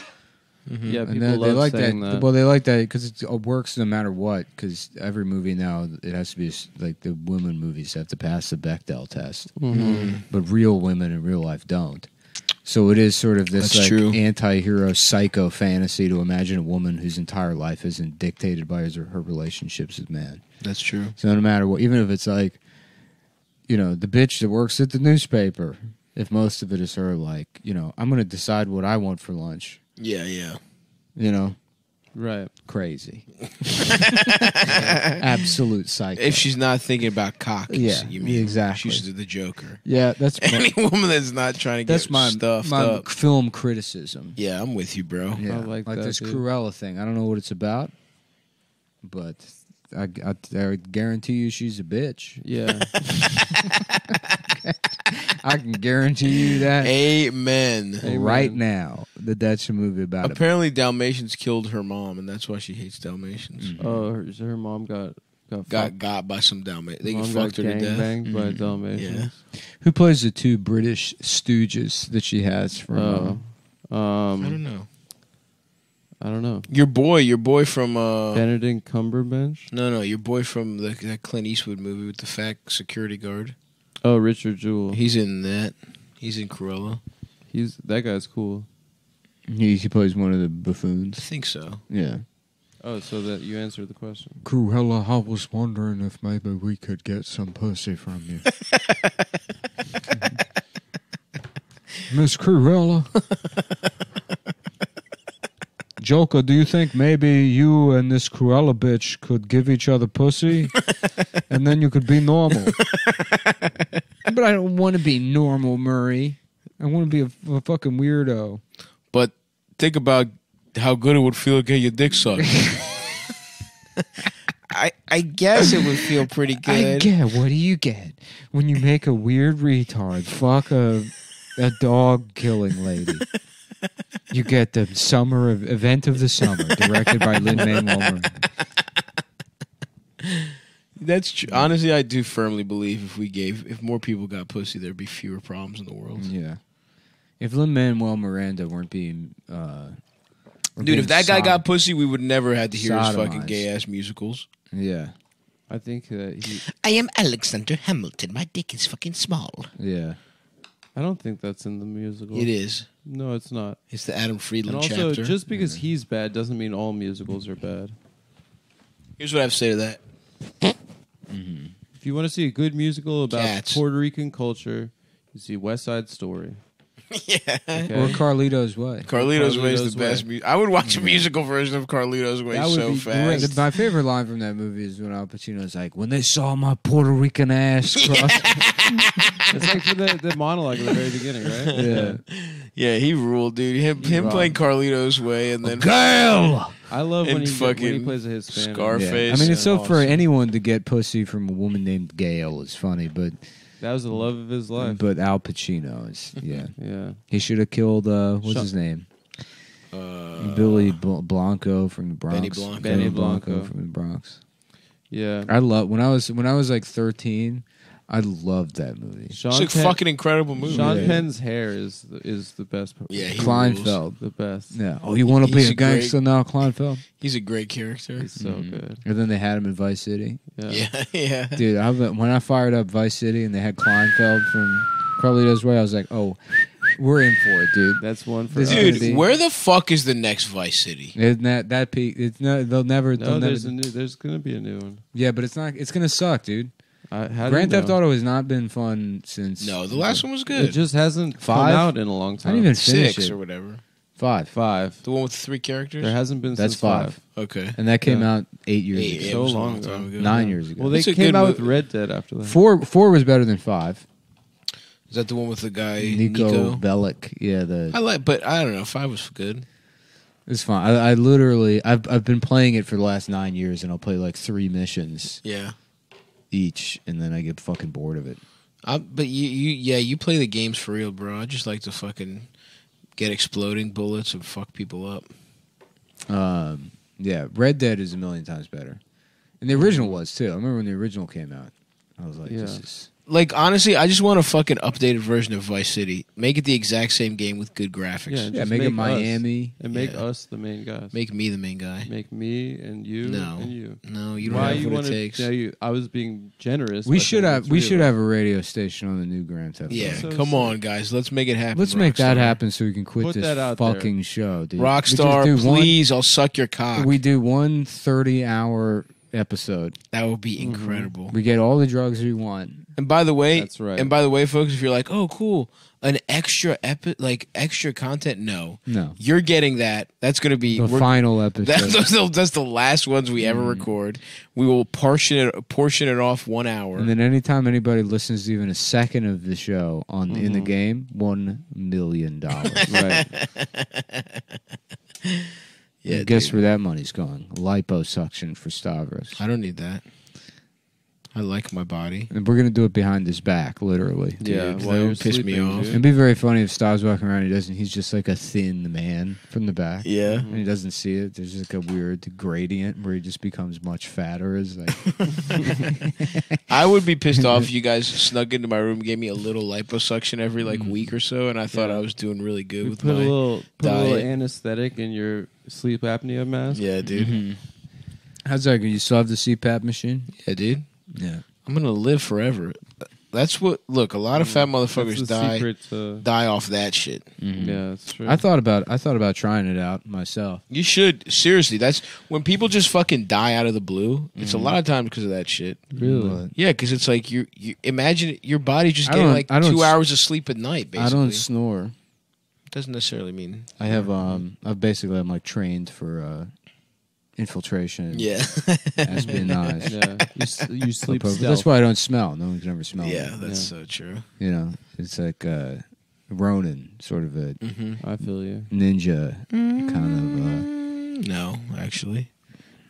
mm-hmm. Yeah, and people then they love like that. saying that. Well, they like that because it works no matter what. Because every movie now it has to be like the women movies have to pass the Bechdel test, Mm-hmm. mm-hmm. but real women in real life don't. So it is sort of this That's like true. anti-hero psycho fantasy to imagine a woman whose entire life isn't dictated by his or her relationships with man. That's true. So no matter what, even if it's like, you know, the bitch that works at the newspaper, if most of it is her, like, you know, I'm going to decide what I want for lunch, Yeah, yeah. you know, Right. Crazy. Absolute psycho. If she's not thinking about cocks, Yeah, you mean exactly. She's the Joker. yeah, that's Any woman that's not trying to that's get my stuffed my up. film criticism. Yeah, I'm with you, bro. Yeah, like that, this dude. Cruella thing. I don't know what it's about, but I, I, I guarantee you she's a bitch. Yeah. I can guarantee you that Amen. right now that that's a movie about it. Apparently, Dalmatians killed her mom, and that's why she hates Dalmatians. oh, her, so her mom got got Got fucked. got by some Dalmatians. They mom fucked got her to death. gangbanged by Mm-hmm. Dalmatians. Who plays the two British stooges that she has from? Oh. uh, Um, I don't know. I don't know. Your boy, your boy from uh, Benedict Cumberbatch. no, no, your boy from the, that Clint Eastwood movie with the fat security guard. Oh, Richard Jewell. He's in that. He's in Cruella. He's that guy's cool. he, he plays one of the buffoons. I buffoons. think so. Yeah. Oh, so that you answered the question. Cruella, I was wondering if maybe we could get some pussy from you. Miss Cruella. Joker, do you think maybe you and this Cruella bitch could give each other pussy and then you could be normal? But I don't want to be normal, Murray. I want to be a, a fucking weirdo. But think about how good it would feel to get your dick sucked. I I guess it would feel pretty good. I good. get. What do you get when you make a weird retard fuck a a dog killing lady? You get the summer of, event of the summer, directed by Lin Manuel Miranda. That's true. Honestly, I do firmly believe if we gave, if more people got pussy, there'd be fewer problems in the world. Yeah. If Lin Manuel Miranda weren't being, uh, Dude, if that guy sod- got pussy, we would never have to hear his fucking Sodomized. gay ass musicals. yeah, I think that he. I am Alexander Hamilton. My dick is fucking small. yeah, I don't think that's in the musical. It is. No, it's not. It's the Adam And Friedland also, chapter. just because he's bad doesn't mean all musicals are bad. Here's what I have to say to that. Mm-hmm. If you want to see a good musical about Cats. Puerto Rican culture, you see West Side Story. yeah. Okay? or Carlito's Way. Carlito's Way is Carlito's the best. Mu- I would watch a mm-hmm. musical version of Carlito's Way That would so be fast. great. My favorite line from that movie is when Al Pacino's like, "When they saw my Puerto Rican ass cross." It's like for the, the monologue at the very beginning, right? yeah. Yeah, he ruled, dude. Him, him rocked. playing Carlito's Way and then Girl. I love when And he, when he fucking plays a Hispanic. Scarface. Yeah. I mean, it's so and for anyone to get pussy from a woman named Gail is funny, but That was the love of his life. but Al Pacino is yeah. yeah. He should have killed uh, what's Shut- his name? Uh, Billy Bl- Blanco from the Bronx. Benny Blanco. Benny Benny Blanco Blanco. from the Bronx. Yeah. I love when I was when I was like thirteen. I loved that movie. Sean It's a Penn- fucking incredible movie. Sean Yeah. Penn's hair is the, is the best. part. Yeah, he Kleinfeld. the best. Yeah. Oh, you want to be He's a a great- gangster now, Kleinfeld? He's a great character. He's so mm-hmm. good. And then they had him in Vice City. Yeah. Yeah, yeah. Dude, I, when I fired up Vice City and they had Kleinfeld from probably Carlito's Way, I was like, oh, we're in for it, dude. That's one for This us. is Dude, where the fuck is the next Vice City? Isn't that that peak? It's no, they'll never. No, they'll never there's a new. There's gonna be a new one. yeah, but it's not. It's gonna suck, dude. I, how Grand Theft know? Auto has not been fun since. No, the last one was good. It just hasn't Five? come out in a long I time. didn't even finish Six it. or whatever. Five, five. The one with the three characters. There hasn't been That's since five. five. okay. and that came Yeah. out eight years Eight, ago. yeah, So it was a long time ago. ago. Nine years ago. Well, they It's a came good out with movie. Red Dead after that. four four was better than five. Is that the one with the guy Niko, Niko? Bellic, yeah, the I like, but I don't know. Five was good. it's fine. I, I literally, I've I've been playing it for the last nine years, and I'll play like three missions Yeah. Each, and then I get fucking bored of it. I, but you, you, yeah, you play the games for real, bro. I just like to fucking get exploding bullets and fuck people up. Um, yeah, Red Dead is a million times better, and the original was too. I remember when the original came out. I was like, this is Like honestly, I just want a fucking updated version of Vice City. Make it the exact same game with good graphics. Yeah, yeah, just make, it us. Miami. and make Yeah. us the main guys. Make me the main guy. Make me and you No. and you. No, you don't Why have you what wanna- it takes. Yeah, you, I was being generous. We by should saying have it's we real. should have a radio station on the new Grand Theft. Yeah, Auto. So come sick. on, guys. Let's make it happen. Let's make that Rockstar. happen so we can quit Put this that out there. fucking show, dude. We just Rockstar, do one- please, I'll suck your cock. we do one 30 hour episode. That would be mm-hmm. incredible. We get all the drugs we want. And by the way, That's right. And by the way, folks, if you're like, "Oh, cool, an extra epi- like extra content," no, No. you're getting that. That's going to be The we're- final episode. That, those, those- that's the last ones we ever mm-hmm. record. We will portion it portion it off one hour. And then anytime anybody listens to even a second of the show on in the mm-hmm. game, one million dollars. Right. yeah, Guess dude. where that money's going? Liposuction for Stavros. I don't need that. I like my body. And we're gonna do it behind his back, literally. Yeah, Dude, while that you're would piss me sleeping, off. dude. It'd be very funny if Stav's walking around. He doesn't. He's just like a thin man from the back. Yeah. and he doesn't see it. There's just like a weird gradient where he just becomes much fatter. As like, I would be pissed off if you guys snuck into my room, gave me a little liposuction every like mm. week or so, and I thought I was doing really good We with put a my little put a little diet. anesthetic in your sleep apnea mask. Yeah, dude. Mm-hmm. how's that? You still have the CPAP machine? Yeah, dude. Yeah. I'm gonna live forever. That's what. Look, a lot of fat motherfuckers die secret to- die off that shit. Yeah, that's true. I thought about. I thought about trying it out myself. You should seriously. That's when people just fucking die out of the blue. It's a lot of times because of that shit. really. But Yeah, because it's like you. You imagine your body just I getting don't- like I don't two s- hours of sleep at night. Basically, I don't snore. doesn't necessarily mean. I have. Um. I've basically I'm like trained for uh, infiltration. and Yeah, Espionage. Yeah, you, s- you sleep But stealth. That's why I don't smell. No one can ever smell. yeah, me. that's so true. You know, it's like uh, Ronin, sort of a I feel you. ninja kind Mm, No, actually,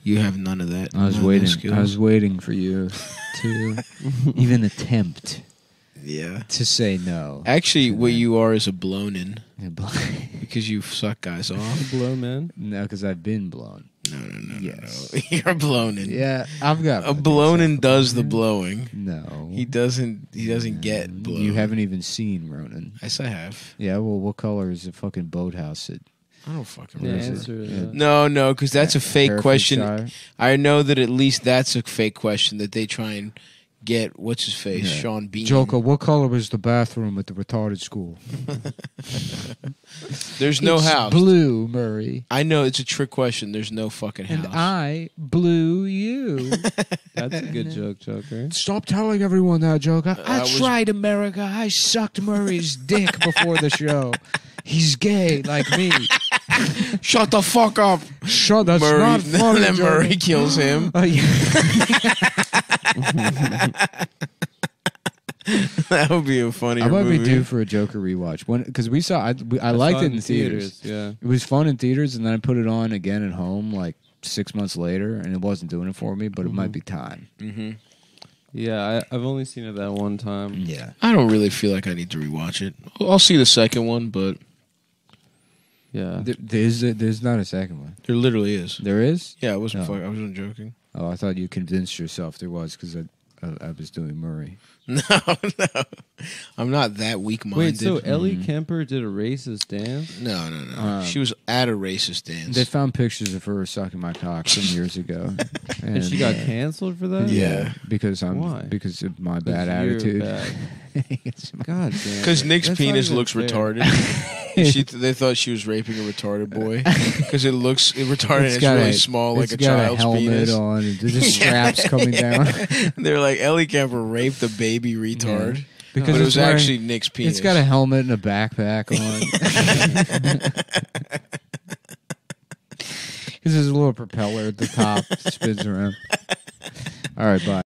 you have none of that. Uh, I was None of those waiting. skills. I was waiting for you to even attempt yeah. to say no. Actually, what you are is a blown in Yeah, bl- because you suck guys off. Blow, man. no, because I've been blown. No, no, no, Yes. no, no. You're blown in. Yeah, I've got A blown in does the blowing. No, He doesn't. He doesn't get blown. You haven't even seen Ronin. Yes, I have. Yeah, well, what color is the fucking boathouse? At I don't fucking The remember. it? Uh, yeah. No, no, because that's a fake question. Herefordshire? I know that at least that's a fake question that they try and get. What's his face? Yeah. Sean Bean. Joker, what color was the bathroom at the retarded school? There's no It's house. Blue, Murray. I know it's a trick question. There's no fucking house. And I blew you. That's a good joke, Joker. Stop telling everyone that, Joker. Uh, I That's was- right, America. I sucked Murray's dick before the show. He's gay like me. Shut the fuck up. Shut that's Murray. not funny. then Joker. Murray kills him. Oh, yeah. That would be a funny I might movie. be due for a Joker rewatch. Because we saw, I, we, I, liked saw it in theaters. Yeah. It was fun in theaters, and then I put it on again at home like six months later, and it wasn't doing it for me. But it might be time. hmm Yeah, I, I've only seen it that one time. Yeah. I don't really feel like I need to rewatch it. I'll see the second one, but Yeah. There, there's a, there's not a second one. there literally is. There is. Yeah, I wasn't. No. Fuck, I wasn't joking. Oh, I thought you convinced yourself there was because I, I, I was doing Murray. No, no, I'm not that weak-minded. Wait, so Ellie Kemper did a racist dance? no, no, no. Um, she was at a racist dance. They found pictures of her sucking my cock some years ago, and, And she got canceled for that? Yeah. because I'm Why? because of my bad attitude. bad. God damn. Because. Nick's That's not penis even looks fair. retarded. she, they thought she was raping a retarded boy because it looks it retarded. It's It's, got really a- small, like it's a got child's a helmet penis. on. And the straps coming down. They're like Ellie Kemper raped a baby retard. Because but it it's was wearing- actually Nick's penis. It's got a helmet and a backpack on. Because there's a little propeller at the top, spins around. All right, bye.